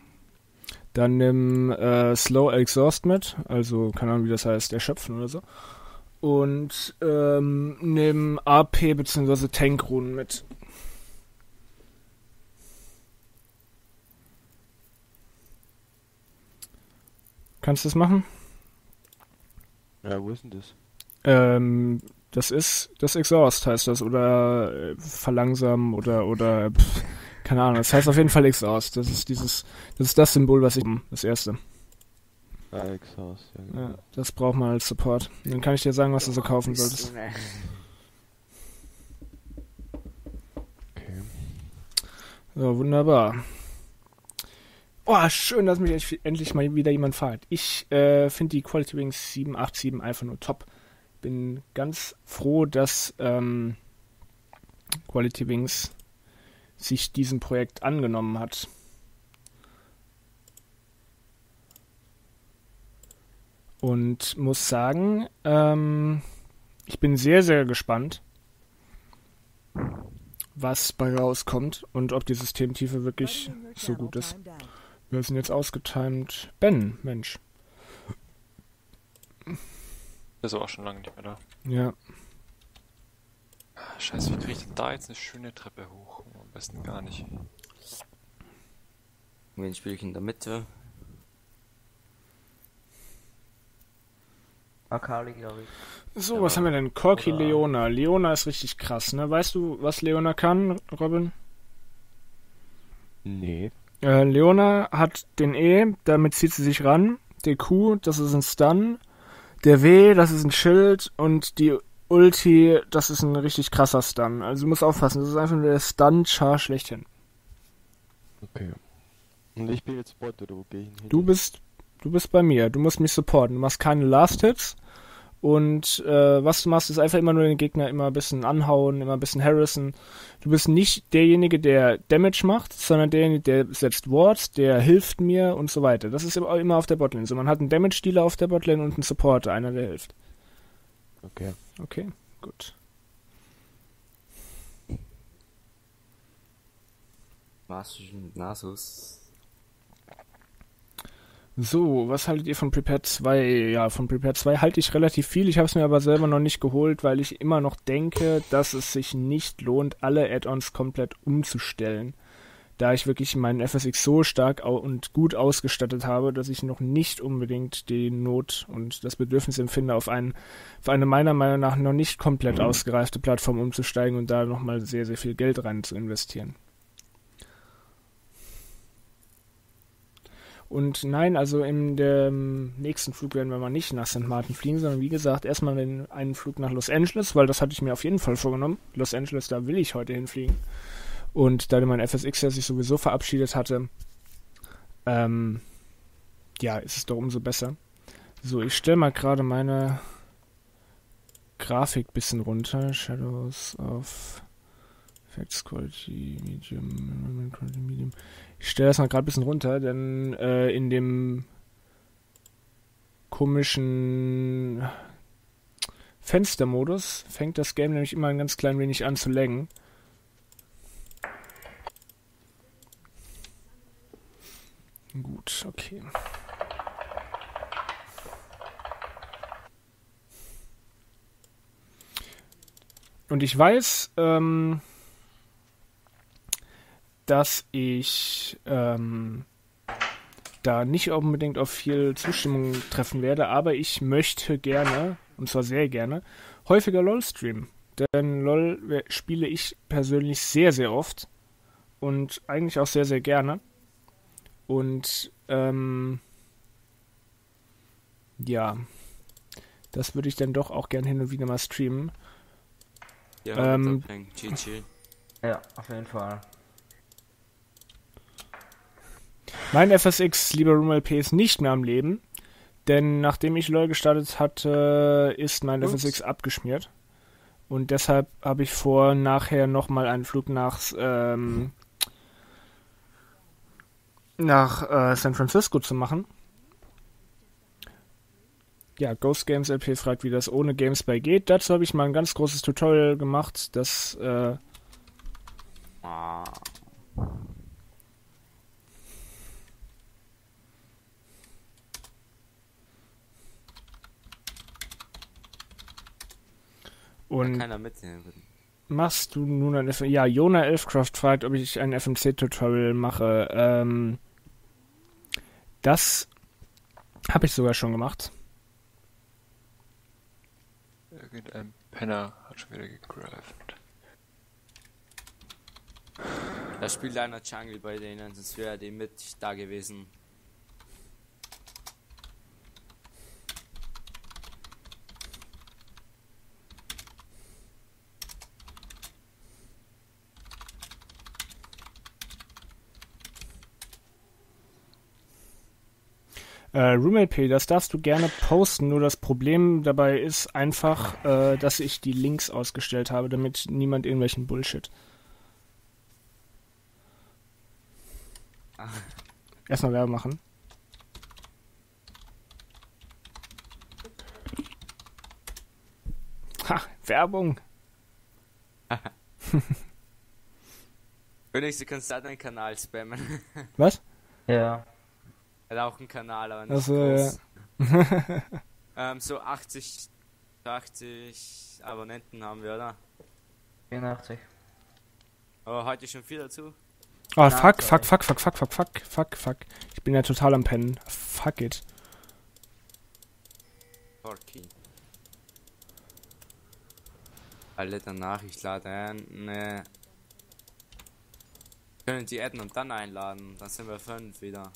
Dann nimm äh, Slow Exhaust mit, also keine Ahnung, wie das heißt, erschöpfen oder so. Und ähm, nimm AP bzw. Tankrunen mit. Kannst du das machen? Ja, wo ist denn das? Ähm, das ist das Exhaust heißt das oder äh, verlangsamen oder oder pff, keine Ahnung. Das heißt auf jeden Fall Exhaust. Das ist dieses, das ist das Symbol, was ich das erste. Ah, Exhaust, ja. genau. Ja, das braucht man als Support. Dann kann ich dir sagen, was du so kaufen solltest. Okay. So, wunderbar. Oh, schön, dass mich endlich mal wieder jemand fragt. Ich äh, finde die Quality Wings 787 einfach nur top. Bin ganz froh, dass ähm, Quality Wings sich diesem Projekt angenommen hat. Und muss sagen, ähm, ich bin sehr, sehr gespannt, was bei rauskommt und ob die Systemtiefe wirklich so gut ist. Wir sind jetzt ausgetimed. Ben, Mensch. Der ist aber auch schon lange nicht mehr da. Ja. Ah, Scheiße, wie kriege ich denn da jetzt eine schöne Treppe hoch? Am besten gar nicht. Wen spiele ich in der Mitte? Akali, glaube ich. So, Ja, was haben wir denn? Corky oder- Leona. Leona ist richtig krass, ne? Weißt du, was Leona kann, Robin? Nee. Äh, Leona hat den E, damit zieht sie sich ran. Der Q, das ist ein Stun. Der W, das ist ein Schild. Und die Ulti, das ist ein richtig krasser Stun. Also du musst aufpassen, das ist einfach nur der Stun-Char schlechthin. Okay. Und ich bin jetzt Bot, oder wo gehe ich hin? Du bist, du bist bei mir. Du musst mich supporten. Du machst keine Last-Hits. Und äh, was du machst, ist einfach immer nur den Gegner immer ein bisschen anhauen, immer ein bisschen harassen. Du bist nicht derjenige, der Damage macht, sondern derjenige, der setzt Wards, der hilft mir und so weiter. Das ist immer auf der Botlane. So, man hat einen Damage-Dealer auf der Botlane und einen Supporter, einer, der hilft. Okay. Okay, gut. Mit Nasus? So, was haltet ihr von Prepare 2? Ja, von Prepare 2 halte ich relativ viel. Ich habe es mir aber selber noch nicht geholt, weil ich immer noch denke, dass es sich nicht lohnt, alle Add-ons komplett umzustellen. Da ich wirklich meinen FSX so stark und gut ausgestattet habe, dass ich noch nicht unbedingt die Not und das Bedürfnis empfinde, auf, einen, auf eine meiner Meinung nach noch nicht komplett ausgereifte Plattform umzusteigen und da nochmal sehr, sehr viel Geld rein zu investieren. Und nein, also in dem nächsten Flug werden wir mal nicht nach St. Martin fliegen, sondern wie gesagt, erstmal einen Flug nach Los Angeles, weil das hatte ich mir auf jeden Fall vorgenommen. Los Angeles, da will ich heute hinfliegen. Und da mein FSX ja sich sowieso verabschiedet hatte, ähm, ja, ist es doch umso besser. So, ich stelle mal gerade meine Grafik bisschen runter. Shadows of Effects Quality Medium, Quality Medium. Ich stelle das mal gerade ein bisschen runter, denn äh, in dem komischen Fenstermodus fängt das Game nämlich immer ein ganz klein wenig an zu laggen. Gut, okay. Und ich weiß, ähm, dass ich ähm, da nicht unbedingt auf viel Zustimmung treffen werde, aber ich möchte gerne, und zwar sehr gerne, häufiger LOL streamen. Denn LOL spiele ich persönlich sehr, sehr oft und eigentlich auch sehr, sehr gerne. Und ähm, ja, das würde ich dann doch auch gerne hin und wieder mal streamen. Ja, Ähm, ähm, GG. Ja, auf jeden Fall. Mein FSX, lieber RoomLP, ist nicht mehr am Leben, denn nachdem ich LoL gestartet hatte, ist mein Ups. 6 abgeschmiert. Und deshalb habe ich vor, nachher nochmal einen Flug nach, ähm, nach äh, San Francisco zu machen. Ja, Ghost Games LP fragt, wie das ohne Gamespy geht. Dazu habe ich mal ein ganz großes Tutorial gemacht, das äh, und keiner mithelfen. machst du nun ein FM Ja, Jona Elfcraft fragt, ob ich ein FMC-Tutorial mache. Ähm, das habe ich sogar schon gemacht. Irgendein Penner hat schon wieder gegriffen. Da spielt einer Jungle bei denen, sonst wäre die mit da gewesen. Äh, RoomLP, das darfst du gerne posten, nur das Problem dabei ist einfach, äh, dass ich die Links ausgestellt habe, damit niemand irgendwelchen Bullshit. Ah. Erstmal Werbung machen. Ha, Werbung. Königs, du kannst da deinen Kanal spammen. Was? Ja. Er hat auch einen Kanal, aber nicht Ach so, groß. ja. (laughs) ähm, so 80, 80 Abonnenten haben wir, oder? 84. Aber heute schon viel dazu. Oh, fuck, fuck, fuck, fuck, fuck, fuck, fuck, fuck, fuck. Ich bin ja total am Pennen. Fuck it. Porky. Alle danach, ich lade ein. Ne. Können die adden und dann einladen. Dann sind wir fünf wieder.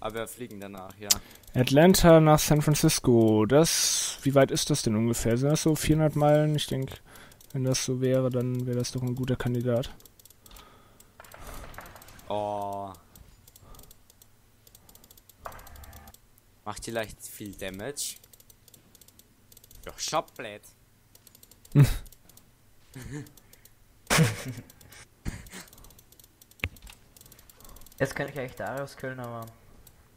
Aber wir fliegen danach, ja. Atlanta nach San Francisco. Das, wie weit ist das denn ungefähr? Sind das so 400 Meilen? Ich denke, wenn das so wäre, dann wäre das doch ein guter Kandidat. Oh. Macht vielleicht viel Damage. Ja, Shopblade. (laughs) Jetzt kann ich eigentlich Darius killen, aber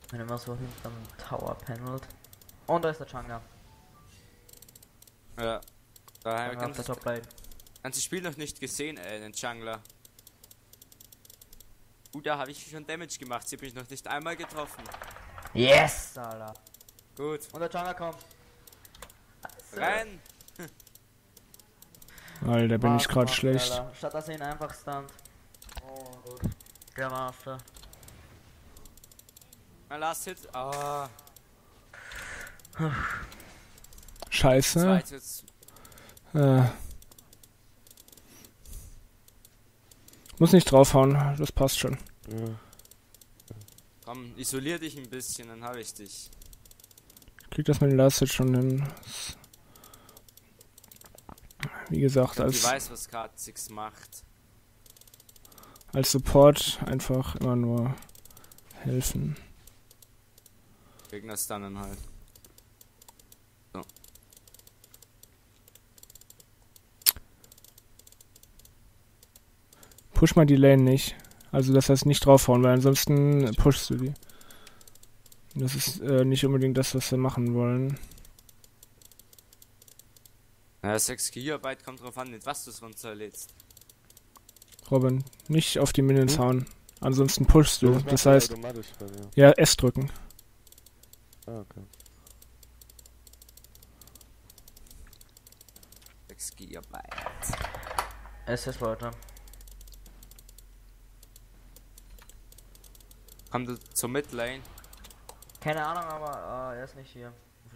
wenn er immer so hinterm Tower pendelt. Und da ist der Changa. Ja. Da haben wir auf der ganz, Toplane. ganzes Spiel noch nicht gesehen, ey, den Jungler. Uh, da habe ich schon Damage gemacht. Sie habe ich noch nicht einmal getroffen. Yes, Alter. Gut. Und der Changa kommt. Renn! (laughs) Alter, bin ich Warte, gerade schlecht. Alter. Statt dass er ihn einfach stunt. Oh, gut. Der Master. Mein Last Hit. Ah. Scheiße. Zweites. Äh. Muss nicht draufhauen, das passt schon. Ja. Komm, isolier dich ein bisschen, dann habe ich dich. Ich krieg das mit dem Last Hit schon hin. Wie gesagt, Die als, weiß, was gerade Six macht. als Support einfach immer nur helfen. Gegner stunnen halt. Push mal die Lane nicht. Also das heißt nicht draufhauen, weil ansonsten pushst du die. Das ist äh, nicht unbedingt das, was wir machen wollen. Ja, 6 GB kommt drauf an, mit was du es runterlädst. Robin, nicht auf die Minions hauen. Ansonsten pushst du. Das er heißt, ja, S drücken. Ah, okay. 6 GB. SS, Leute. Komm du zur Midlane. Keine Ahnung, aber äh, er ist nicht hier.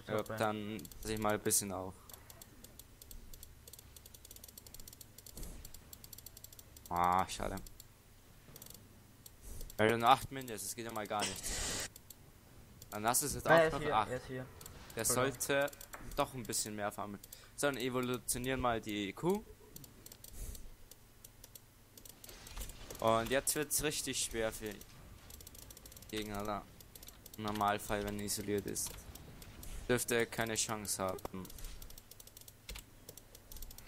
Ja, dann passe ich mal ein bisschen auf. Ah, schade. Weil nur 8 Minions, das geht ja mal gar nicht. Du es jetzt er auch ist noch hier, 8. er ist hier. Der sollte doch ein bisschen mehr farmen. So, dann evolutionieren mal die EQ. Und jetzt wird's richtig schwer für Gegner da. Im Normalfall, wenn er isoliert ist. Dürfte er keine Chance haben.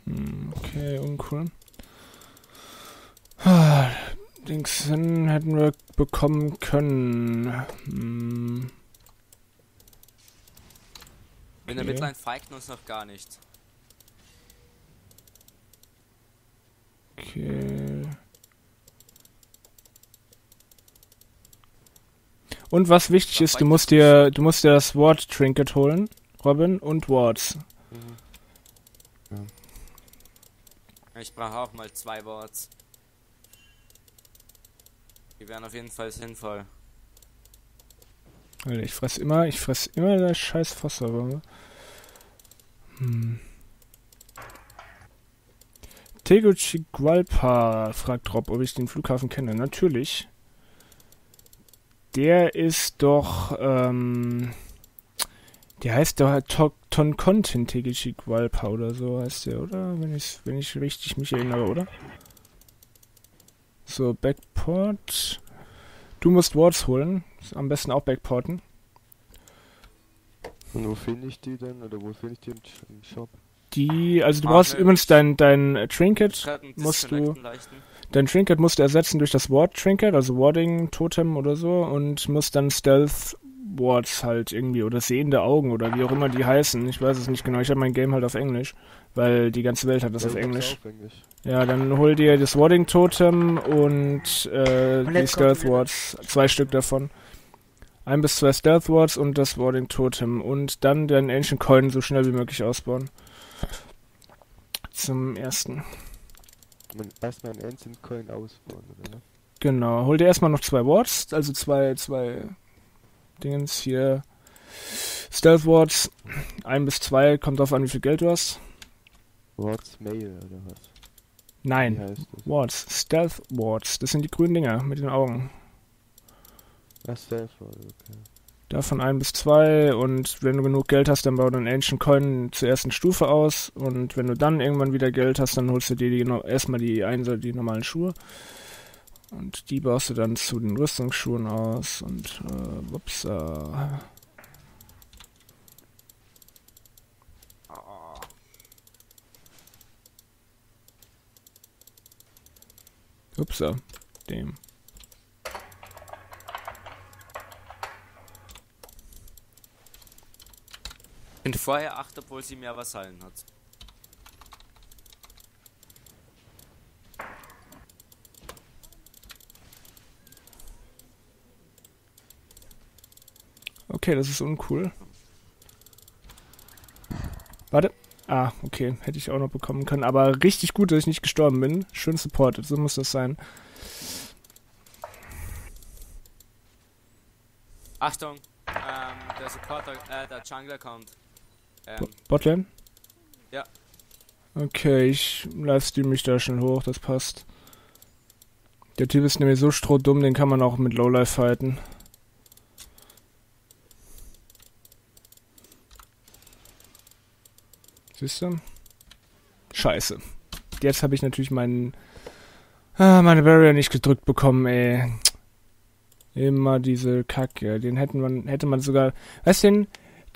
Hm, Okay, uncool. Ah, Dings hin hätten wir bekommen können. Hm, In der. Midline feigt uns noch gar nicht. okay. Und was wichtig ist, du musst dir, du musst dir das Ward Trinket holen, Robin, und Wards. Mhm. Ich brauche auch mal zwei Worts. Die wären auf jeden Fall sinnvoll. Ich fress immer, ich fress immer das scheiß Fosse, aber. Hm. Tegucigalpa fragt Rob, ob ich den Flughafen kenne. Natürlich. Der ist doch, ähm, der heißt doch To- Toncontin Tegucigalpa oder so heißt der, oder? Wenn ich, wenn ich richtig mich erinnere, oder? So, Backport. Du musst Wards holen. Am besten auch Backporten. Und wo finde ich die denn? Oder wo finde ich die im, Sh- im Shop? Die, also du Ah, brauchst ne. übrigens dein, dein äh, Trinket. Musst du-. Dein Trinket musst du ersetzen durch das Ward Trinket, also Warding Totem oder so, und musst dann Stealth Wards halt irgendwie oder sehende Augen oder wie auch immer die heißen. Ich weiß es nicht genau. Ich habe mein Game halt auf Englisch, weil die ganze Welt hat das Ja, auf Englisch. Auf Englisch. Ja, dann hol dir das Warding Totem und äh, Und die Stealth Wards, zwei Stück davon. Ein bis zwei Stealth Wards und das Warding Totem und dann den Ancient Coin so schnell wie möglich ausbauen. Zum ersten. Man, erstmal einen Ancient Coin ausbauen, oder? Genau. Hol dir erstmal noch zwei Wards, also zwei, zwei Dingens hier. Stealth Wards, ein bis zwei, kommt drauf an, wie viel Geld du hast. Wards Mail, oder was? Nein? Wards, Stealth Wards, das sind die grünen Dinger mit den Augen. Ach, Selfward, okay. Davon ein bis zwei und wenn du genug Geld hast, dann bau den Ancient Coin zur ersten Stufe aus und wenn du dann irgendwann wieder Geld hast, dann holst du dir die, no- erstmal die Einser, die normalen Schuhe und die baust du dann zu den Rüstungsschuhen aus und äh, ups, äh, ups, äh, dem. Bin vorher 8, obwohl sie mehr Vasallen hat. Okay, das ist uncool. Warte. Ah, okay. Hätte ich auch noch bekommen können. Aber richtig gut, dass ich nicht gestorben bin. Schön supported. So muss das sein. Achtung! Ähm, der Supporter, äh, der Jungler kommt. Ähm, Bo- Botlane? Ja. Okay, ich livestream mich da schnell hoch. Das passt. Der Typ ist nämlich so strohdumm, den kann man auch mit Lowlife fighten. Siehst du? Scheiße. Jetzt habe ich natürlich meinen ah, meine Barrier nicht gedrückt bekommen, ey. Immer diese Kacke. Den hätten man, hätte man sogar. Weißt du, den,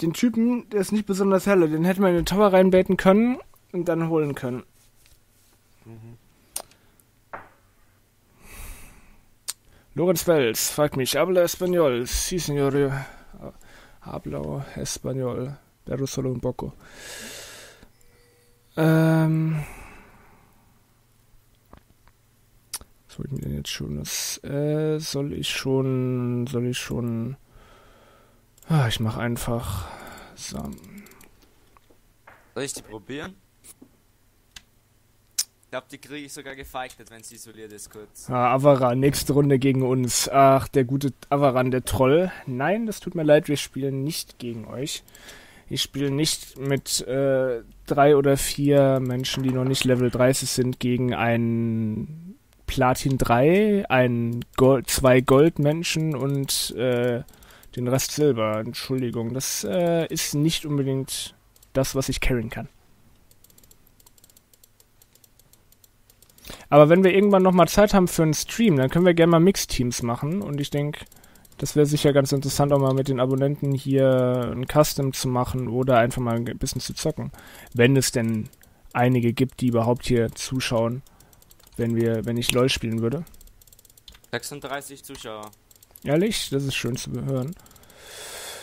den Typen, der ist nicht besonders helle, den hätte man in den Tower reinbeten können und dann holen können. Mhm. Lorenz Wels fragt mich, habla español? Sí, señor. eh, Hablo español. Pero solo un poco. Ähm. Was wollte ich denn jetzt schon? Äh, soll ich schon. Soll ich schon. Ah, ich mach einfach. So. soll ich die probieren? Ich glaube, die kriege ich sogar gefeignet, wenn sie isoliert ist kurz. Ah, Avaran, nächste Runde gegen uns. Ach, der gute Avaran, der Troll. Nein, das tut mir leid, wir spielen nicht gegen euch. Ich spiele nicht mit äh, drei oder vier Menschen, die noch nicht Level 30 sind, gegen einen Platin 3, einen Gold, zwei Goldmenschen und äh, den Rest Silber. Entschuldigung, das äh, ist nicht unbedingt das, was ich carryen kann. Aber wenn wir irgendwann nochmal Zeit haben für einen Stream, dann können wir gerne mal Mixteams machen. Und ich denke, Das wäre sicher ganz interessant, auch mal mit den Abonnenten hier ein Custom zu machen oder einfach mal ein bisschen zu zocken. Wenn es denn einige gibt, die überhaupt hier zuschauen, wenn wir, wenn ich LOL spielen würde. 36 Zuschauer. Ehrlich, das ist schön zu hören.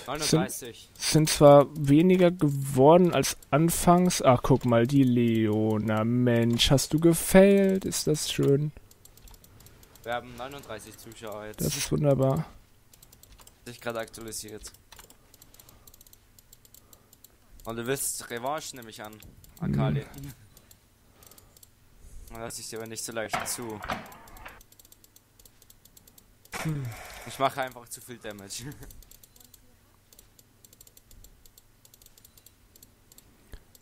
39. Sind zwar weniger geworden als anfangs. Ach, guck mal, die Leona. Mensch, hast du gefailt? Ist das schön. Wir haben 39 Zuschauer jetzt. Das ist wunderbar. sich gerade aktualisiert. Und du willst Revanche nehme ich an, Akali. Mhm. Lass ich dir aber nicht so leicht zu. Ich mache einfach zu viel Damage. (laughs)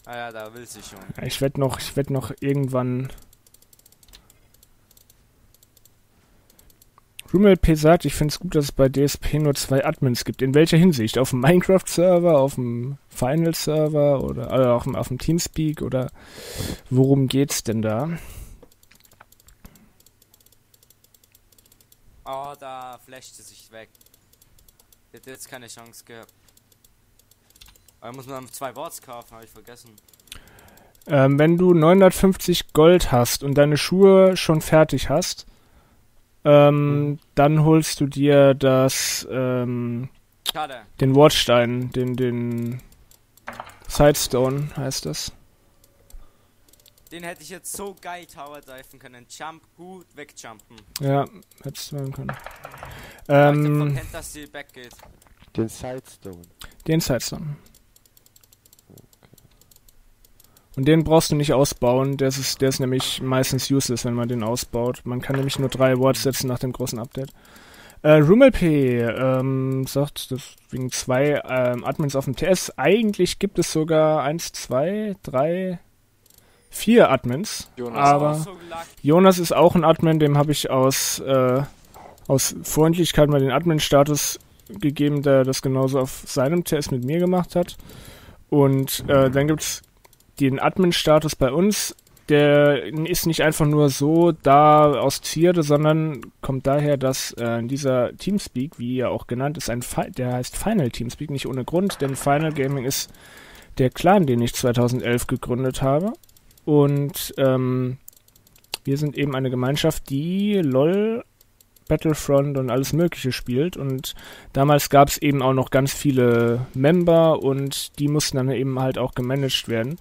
ah ja, da will sie schon. Ich werde noch, ich werde noch irgendwann. RumelP sagt, ich finde es gut, dass es bei DSP nur zwei Admins gibt. In welcher Hinsicht? Auf dem Minecraft-Server, auf dem Final-Server oder also auf, dem, auf dem Teamspeak oder worum geht's denn da? Oh, da flasht sie sich weg. Die hat jetzt keine Chance gehabt. Aber muss man zwei Boards kaufen, habe ich vergessen. Ähm, wenn du 950 Gold hast und deine Schuhe schon fertig hast, ähm, mhm. dann holst du dir das, ähm, Schade. den Watchstein, den, den Sidestone heißt das. Den hätte ich jetzt so geil Tower diven können. Jump, gut, wegjumpen. Ja, hättest du machen können. Ähm, ich kennt, dass die backgeht. Den Sidestone. Den Sidestone. Und den brauchst du nicht ausbauen, der ist, der ist nämlich meistens useless, wenn man den ausbaut. Man kann nämlich nur drei Words setzen nach dem großen Update. Äh, RoomLP ähm, sagt, dass wegen zwei ähm, Admins auf dem TS. Eigentlich gibt es sogar eins, zwei, drei, vier Admins. Jonas aber so Jonas ist auch ein Admin, dem habe ich aus, äh, aus Freundlichkeit mal den Admin-Status gegeben, der das genauso auf seinem TS mit mir gemacht hat. Und äh, dann gibt es den Admin-Status bei uns, der ist nicht einfach nur so da aus Zierde, sondern kommt daher, dass äh, dieser Teamspeak, wie ja auch genannt ist, ein Fi der heißt Final Teamspeak, nicht ohne Grund, denn Final Gaming ist der Clan, den ich 2011 gegründet habe. Und ähm, wir sind eben eine Gemeinschaft, die LOL, Battlefront und alles Mögliche spielt. Und damals gab es eben auch noch ganz viele Member und die mussten dann eben halt auch gemanagt werden.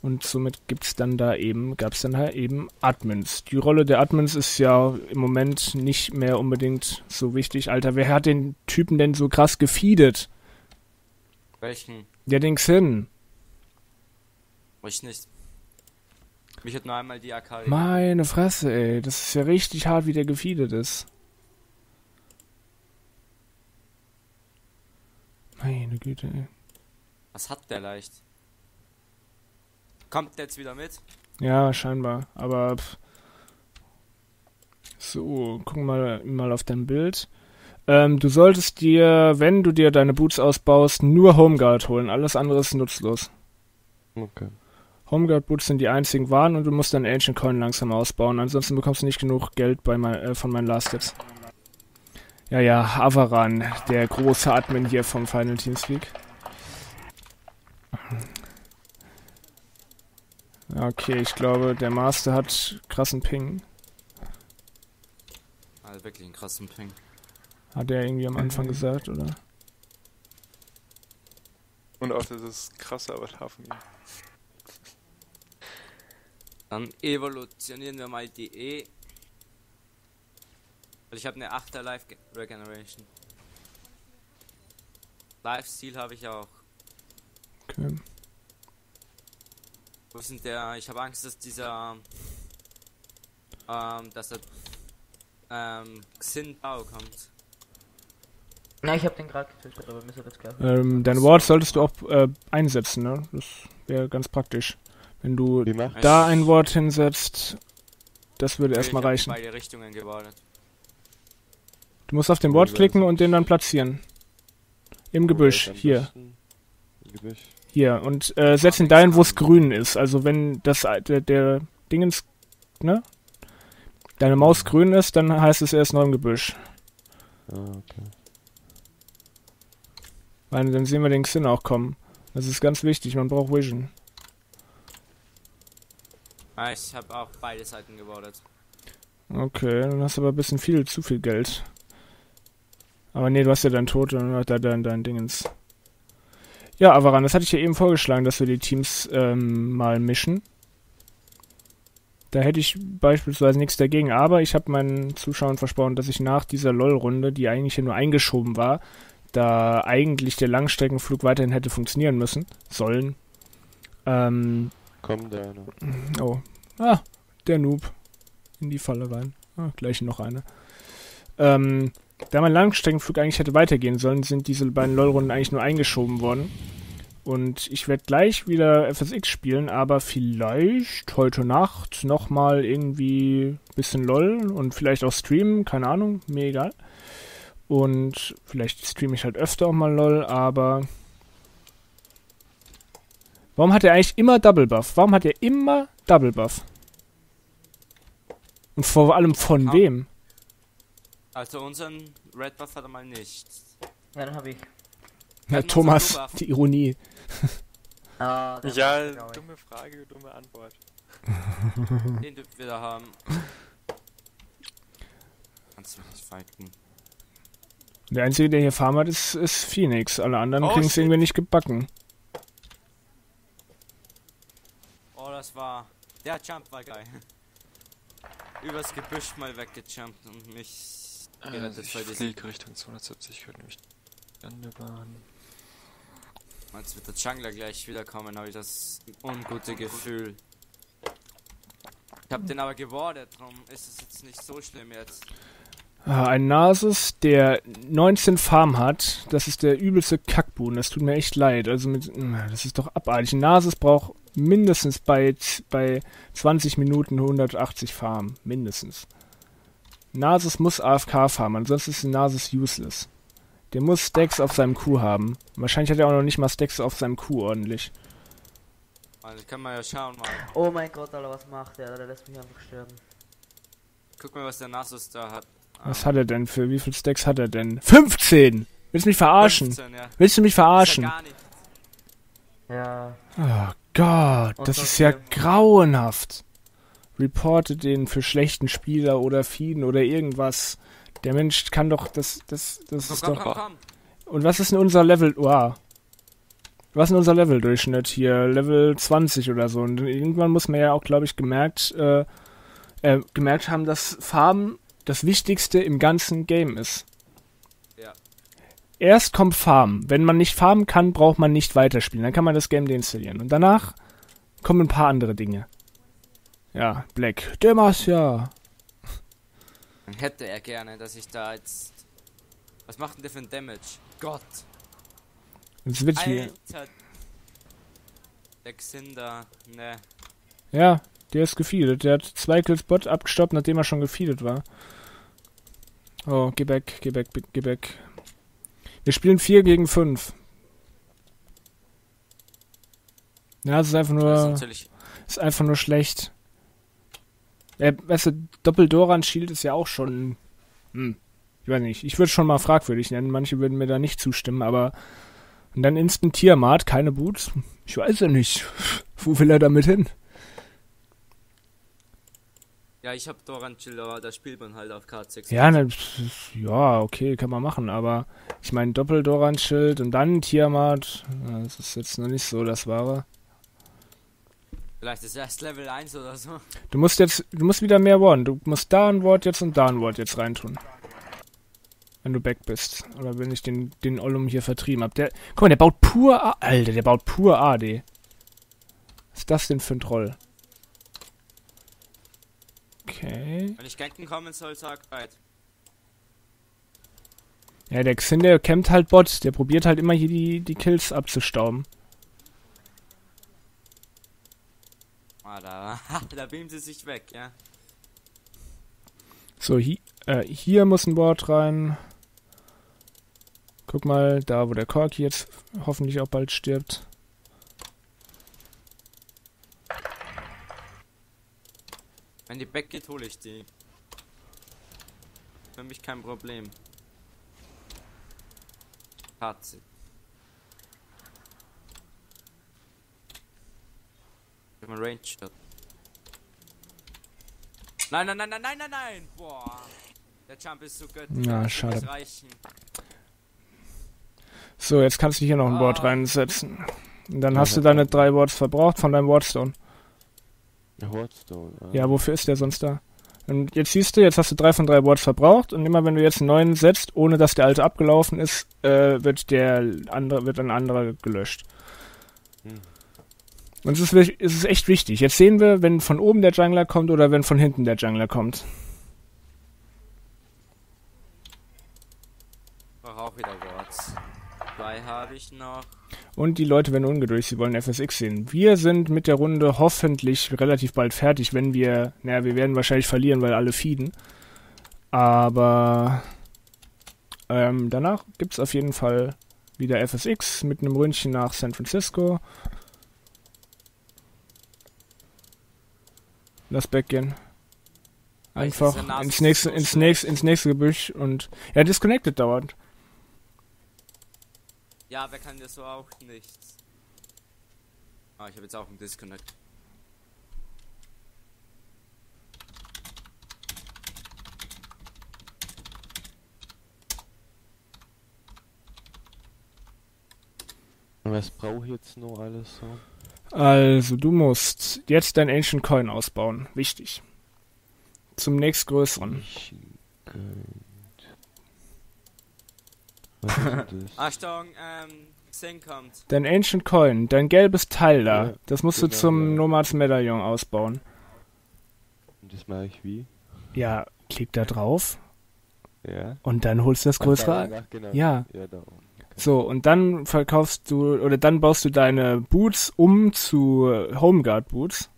Und somit gibt's dann da eben, gab es dann halt eben Admins. Die Rolle der Admins ist ja im Moment nicht mehr unbedingt so wichtig. Alter, wer hat den Typen denn so krass gefeedet? Welchen? Der Dings hin. Ich nicht. Mich hat nur einmal die AK. Meine Fresse, ey. Das ist ja richtig hart, wie der gefeedet ist. Meine Güte, ey. Was hat der leicht? Kommt der jetzt wieder mit? Ja, scheinbar. Aber pff. so, gucken wir mal, mal auf dein Bild. Ähm, du solltest dir, wenn du dir deine Boots ausbaust, nur Homeguard holen. Alles andere ist nutzlos. Okay. Homeguard Boots sind die einzigen Waren und du musst deinen Ancient Coin langsam ausbauen. Ansonsten bekommst du nicht genug Geld bei mein, äh, von meinen Last Hits. Ja, ja, Avaran, der große Admin hier vom Final Teamspeak. Okay, ich glaube, der Master hat krassen Ping. Also wirklich einen krassen Ping. Hat er irgendwie am Anfang mhm. gesagt, oder? Und auch dieses krasse Avatar von ihm. Dann evolutionieren wir mal die E. Ich habe eine 8er Life Regeneration. Lifesteal habe ich auch. Okay. Wo ist denn der? Ich habe Angst, dass dieser. Ähm, dass der. Ähm, Xin Bao kommt. Na, ich habe den gerade getötet, aber mir ist das klar. Ähm, dein Wort solltest du auch äh, einsetzen, ne? Das wäre ganz praktisch. Wenn du da ein Wort hinsetzt, das würde okay, erstmal reichen. Beide Richtungen gebadet. Du musst auf den Wort klicken und den dann platzieren. Im Gebüsch, hier. Gebüsch. Hier, und äh, setz ihn dahin, wo es grün ist. Also wenn das der, der Dingens, ne? Deine Maus grün ist, dann heißt es, er ist noch im Gebüsch. Ah, okay. Weil dann sehen wir den Xin auch kommen. Das ist ganz wichtig, man braucht Vision. Ah, ich habe auch beide Seiten gebordet. Okay, dann hast du aber ein bisschen viel, zu viel Geld. Aber nee, du hast ja dein Tod und dein, dein, dein Dingens. Ja, Avaran, das hatte ich ja eben vorgeschlagen, dass wir die Teams ähm, mal mischen. Da hätte ich beispielsweise nichts dagegen, aber ich habe meinen Zuschauern versprochen, dass ich nach dieser LOL-Runde, die eigentlich ja nur eingeschoben war, da eigentlich der Langstreckenflug weiterhin hätte funktionieren müssen, sollen. Ähm, Komm, da einer. oh. Ah, der Noob. In die Falle rein. Ah, gleich noch eine. Ähm, da mein Langstreckenflug eigentlich hätte weitergehen sollen, sind diese beiden LOL-Runden eigentlich nur eingeschoben worden. Und ich werde gleich wieder FSX spielen, aber vielleicht heute Nacht nochmal irgendwie bisschen LOL und vielleicht auch streamen, keine Ahnung, mir egal. Und vielleicht streame ich halt öfter auch mal LOL, aber. Warum hat er eigentlich immer Double Buff? Warum hat er immer Double Buff? Und vor allem von Ah. wem? Also unseren Red Buff hat er mal nicht. Ja, dann habe ich. Ja, man Thomas, die Ironie. Ah, der Ja, ich. dumme Frage, dumme Antwort. (laughs) Den Typ wieder haben. Kannst du mich nicht fighten. Der Einzige, der hier Farm hat, ist, ist Phoenix. Alle anderen Oh, kriegen es irgendwie nicht gebacken. Oh, das war. Der Jump war geil. Übers Gebüsch mal weggejumpt und mich Also ich fliege Richtung 270, könnte nämlich Landebahn. Als wird der Jungler gleich wiederkommen, habe ich das ungute Gefühl. Ich hab den aber gewordet, drum ist es jetzt nicht so schlimm jetzt. Ah, ein Nasus, der 19 Farm hat, das ist der übelste Kackbuhn. Das tut mir echt leid. Also mit, das ist doch abartig. Ein Nasus braucht mindestens bei, bei 20 Minuten 180 Farm. Mindestens. Nasus muss AFK farmen, ansonsten ist Nasus useless. Der muss Stacks auf seinem Q haben. Wahrscheinlich hat er auch noch nicht mal Stacks auf seinem Q ordentlich. Also kann man ja schauen mal. Oh mein Gott, Alter, was macht der? Der lässt mich einfach sterben. Guck mal, was der Nasus da hat. Was hat er denn für, wie viel Stacks hat er denn? 15! Willst du mich verarschen? 15, ja. Willst du mich ja verarschen? Ja, Oh Gott, Und das ist ja grauenhaft. Reportet den für schlechten Spieler oder Fieden oder irgendwas. Der Mensch kann doch, das, das, das ist komm, doch. komm, komm. Und was ist denn unser Level? Wow. Was ist denn unser Level-Durchschnitt hier? Level 20 oder so. Und irgendwann muss man ja auch, glaube ich, gemerkt, äh, äh, gemerkt haben, dass Farben das Wichtigste im ganzen Game ist. Ja. Erst kommt Farm. Wenn man nicht farmen kann, braucht man nicht weiterspielen. Dann kann man das Game deinstallieren. Und danach kommen ein paar andere Dinge. Ja, Black. Demacia. Dann hätte er gerne, dass ich da jetzt. Was macht denn der für ein Damage? Gott! Wird's wieder. Alter! Der Xinder, ne. Ja, der ist gefeedet. Der hat zwei Kills Bot abgestoppt, nachdem er schon gefeedet war. Oh, geh back, geh back, geh back. Wir spielen 4 gegen 5. Ja, es ist einfach Das ist nur, natürlich. ist einfach nur schlecht. Ja, weißt du, Doppel-Doran-Shield ist ja auch schon, hm, ich weiß nicht, ich würde schon mal fragwürdig nennen, manche würden mir da nicht zustimmen, aber und dann Instant Tiermart, keine Boots, ich weiß ja nicht, (laughs) wo will er damit hin? Ja, ich hab Doran Chill, aber da spielt man halt auf K6. Ja, ne, ja, okay, kann man machen, aber ich meine Doppel-Doran-Schild und dann Tiamat, das ist jetzt noch nicht so das Wahre. Vielleicht ist erst Level 1 oder so. Du musst jetzt, du musst wieder mehr Warden. Du musst da ein Wort jetzt und da ein Wort jetzt reintun. Wenn du back bist. Oder wenn ich den, den Ollum hier vertrieben hab. Der, guck mal, der baut pur A Alter, der baut pur AD. Was ist das denn für ein Troll? Okay. Wenn ich ganken kommen soll, sag weit. Ja, der Xin, der campt halt Bot. Der probiert halt immer hier die, die Kills abzustauben. Ah, da, (laughs) da beamt sie sich weg, ja. So, hi, äh, hier muss ein Wort rein. Guck mal, da wo der Corky jetzt hoffentlich auch bald stirbt. Wenn die back geht, hole ich die. Für mich kein Problem. Katze. Ich hab einen Range Shot. Nein, nein, nein, nein, nein, nein, nein! Boah! Der Jump ist so göttlich. Ja, Das schade. So, jetzt kannst du hier noch ein Ah. reinsetzen. Und dann hast du deine drei Wards verbraucht von deinem Wardstone. Ja, Hordstone. Ah. Ja, wofür ist der sonst da? Und jetzt siehst du, jetzt hast du drei von drei Wards verbraucht und immer wenn du jetzt einen neuen setzt, ohne dass der alte abgelaufen ist, äh, wird der andere, wird ein anderer gelöscht. Hm. Und es ist, es ist echt wichtig. Jetzt sehen wir, wenn von oben der Jungler kommt oder wenn von hinten der Jungler kommt. Brauch auch wieder Wards. Zwei habe ich noch. Und die Leute werden ungeduldig, sie wollen FSX sehen. Wir sind mit der Runde hoffentlich relativ bald fertig, wenn wir, naja, wir werden wahrscheinlich verlieren, weil alle feeden. Aber ähm, danach gibt es auf jeden Fall wieder FSX mit einem Ründchen nach San Francisco. Lass backgehen. Weil es Einfach ins nächste, ins schlecht. nächste, ins nächste Gebüsch und ja, disconnected dauert. Ja, wer kann das so auch nichts? Ah, ich habe jetzt auch einen Disconnect. Was brauche ich jetzt noch alles so? Also, du musst jetzt dein Ancient Coin ausbauen. Wichtig. Zum nächstgrößeren. Achtung, (laughs) ähm, Xing kommt. Dein Ancient Coin, dein gelbes Teil da, Ja, das musst genau, du zum ja. Nomads Medaillon ausbauen. Und das mache ich wie? Ja, klick da drauf Ja. und dann holst du das Ach, größere. da, ach, genau. Ja. Ja, da oben. So, und dann verkaufst du, oder dann baust du deine Boots um zu Homeguard Boots.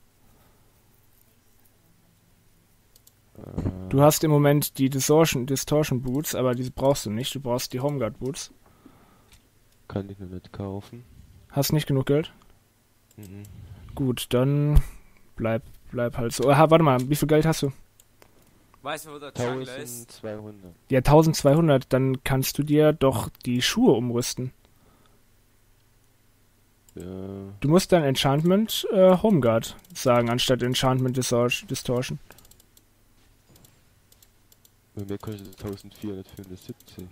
Du hast im Moment die Distortion, Distortion Boots, aber diese brauchst du nicht. Du brauchst die Homeguard Boots. kann ich noch nicht kaufen. Hast nicht genug Geld? Mhm. Gut, dann bleib, bleib halt so. Aha, warte mal, wie viel Geld hast du? Weißt du, wo der Jungler ist? 1200. Ja, 1200, dann kannst du dir doch die Schuhe umrüsten. Ja, Du musst dann Enchantment äh, Homeguard sagen, anstatt Enchantment Distor- Distortion. bei mir kostet es 1475.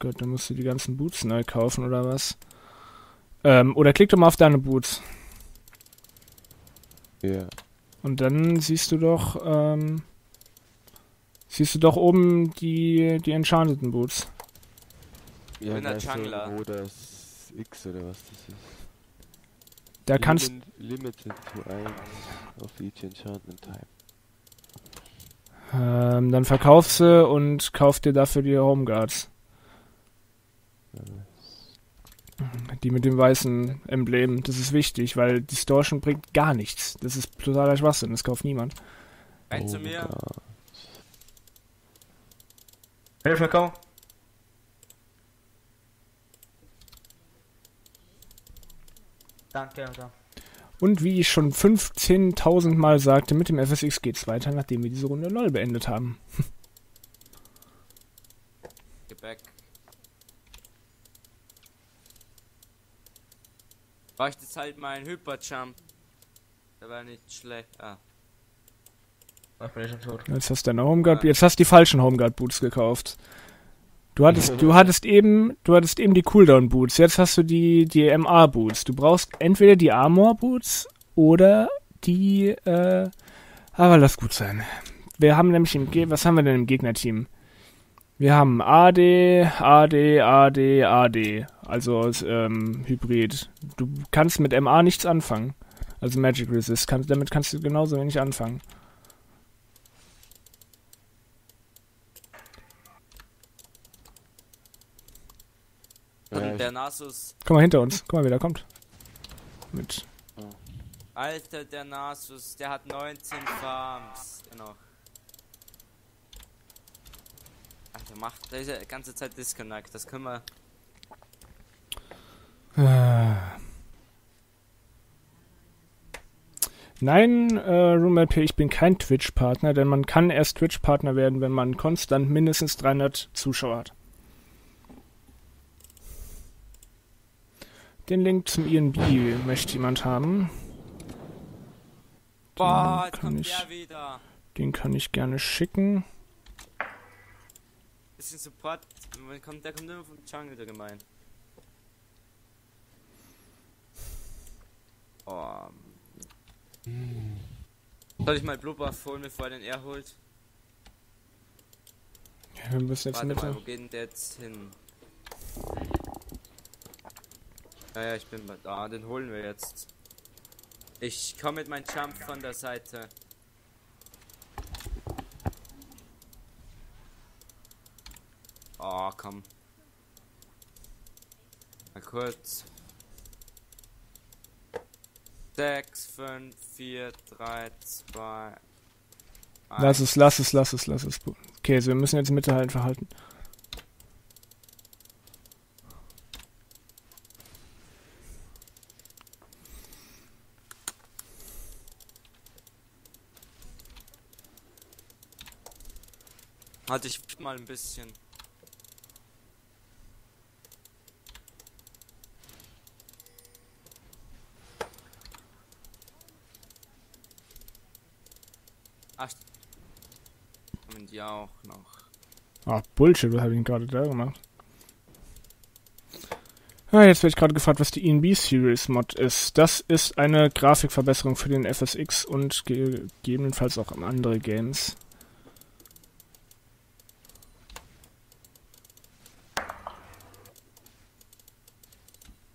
Gut, dann musst du die ganzen Boots neu kaufen oder was? Ähm, oder klick doch mal auf deine Boots. Ja. Und dann siehst du doch, ähm, siehst du doch oben die, die enchanteten Boots. Ja, bin der Jungler. irgendwo das X oder was das ist. Da kannst, Limit, limited to 1 of each enchantment type. ähm, dann verkauf sie und kauf dir dafür die Homeguards. Die mit dem weißen Emblem. Das ist wichtig, weil Distortion bringt gar nichts. Das ist totaler Schwachsinn, das kauft niemand. Rein zu Oh mir. Gott. Hilfe, komm. Danke, Alter. Und wie ich schon 15.000 Mal sagte, mit dem FSX geht's weiter, nachdem wir diese Runde LOL beendet haben. Gebäck. Bräuchte jetzt halt mal einen Hyperjump. Der war nicht schlecht. Ah. Ich bin schon tot. Jetzt hast du deine Homeguard, jetzt hast du die falschen Homeguard Boots gekauft. Du hattest, du hattest eben, du hattest eben die Cooldown Boots, jetzt hast du die, die MA Boots. Du brauchst entweder die Armor Boots oder die, äh, aber lass gut sein. Wir haben nämlich im, Ge was haben wir denn im Gegnerteam? Wir haben AD, AD, AD, AD, also ähm, Hybrid. Du kannst mit MA nichts anfangen. Also Magic Resist, kannst, damit kannst du genauso wenig anfangen. Und der Nasus. Guck mal hinter uns. Guck mal, wer da kommt. Mit. Alter, der Nasus, der hat 19 Farms. Genau. Ach, der macht diese ganze Zeit Disconnect. Das können wir. Äh. Nein, äh, RoomLP, ich bin kein Twitch-Partner, denn man kann erst Twitch-Partner werden, wenn man konstant mindestens 300 Zuschauer hat. Den Link zum INB möchte jemand haben. Boah, den kann, ich, den kann ich gerne schicken. Bisschen Support. Man kommt, der kommt immer vom Jungle, der gemein. Oh. Soll ich mal Blubbuff holen, bevor er den er holt? Ja, wir müssen jetzt Warte Mitte. mal, wo geht denn der jetzt hin? Ja, ja, ich bin bei da, den holen wir jetzt. Ich komme mit meinem Jump von der Seite. Oh, komm. Mal kurz. 6, 5, 4, 3, 2, Lass es, lass es, lass es, lass es. Okay, also wir müssen jetzt Mitte halt verhalten. Hatte ich mal ein bisschen. Ach, haben die auch noch. Ah, Bullshit, was habe ich denn gerade da gemacht? Ah, jetzt werde ich gerade gefragt, was die ENB Series Mod ist. Das ist eine Grafikverbesserung für den FSX und ge gegebenenfalls auch andere Games.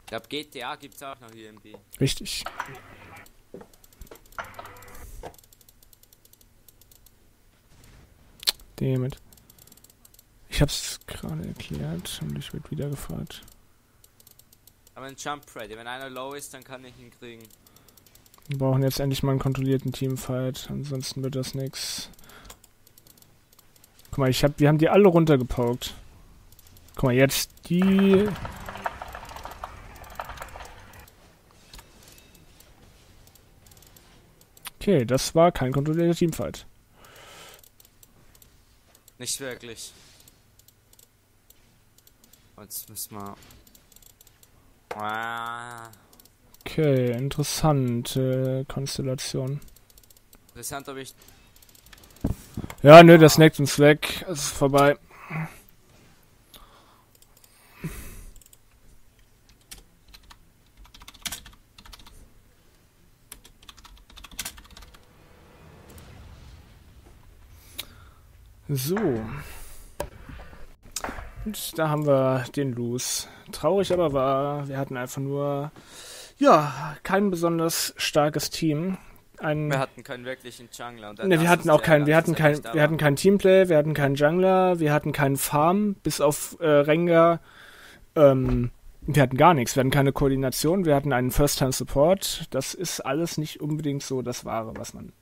Ich glaube, GTA gibt's auch noch hier im Richtig. Damit. Ich hab's gerade erklärt und ich werde wieder gefragt. Aber ein Jump Ready. Wenn einer low ist, dann kann ich ihn kriegen. Wir brauchen jetzt endlich mal einen kontrollierten Teamfight, ansonsten wird das nix. Guck mal, ich hab, wir haben die alle runtergepaukt. Guck mal, jetzt die. Okay, das war kein kontrollierter Teamfight. Nicht wirklich. Jetzt müssen wir. Ah, Okay, interessante Konstellation. interessant, ob ich. Ja, nö, das neckt uns weg. Es ist vorbei. So. Und da haben wir den Lose. Traurig aber war, wir hatten einfach nur, ja, kein besonders starkes Team. Ein, Wir hatten keinen wirklichen Jungler. Ne, wir hatten auch keinen, wir hatten kein, wir hatten kein Teamplay, wir hatten keinen Jungler, wir hatten keinen Farm, bis auf äh, Rengar. Ähm, wir hatten gar nichts, wir hatten keine Koordination, wir hatten einen First-Time-Support. Das ist alles nicht unbedingt so das Wahre, was man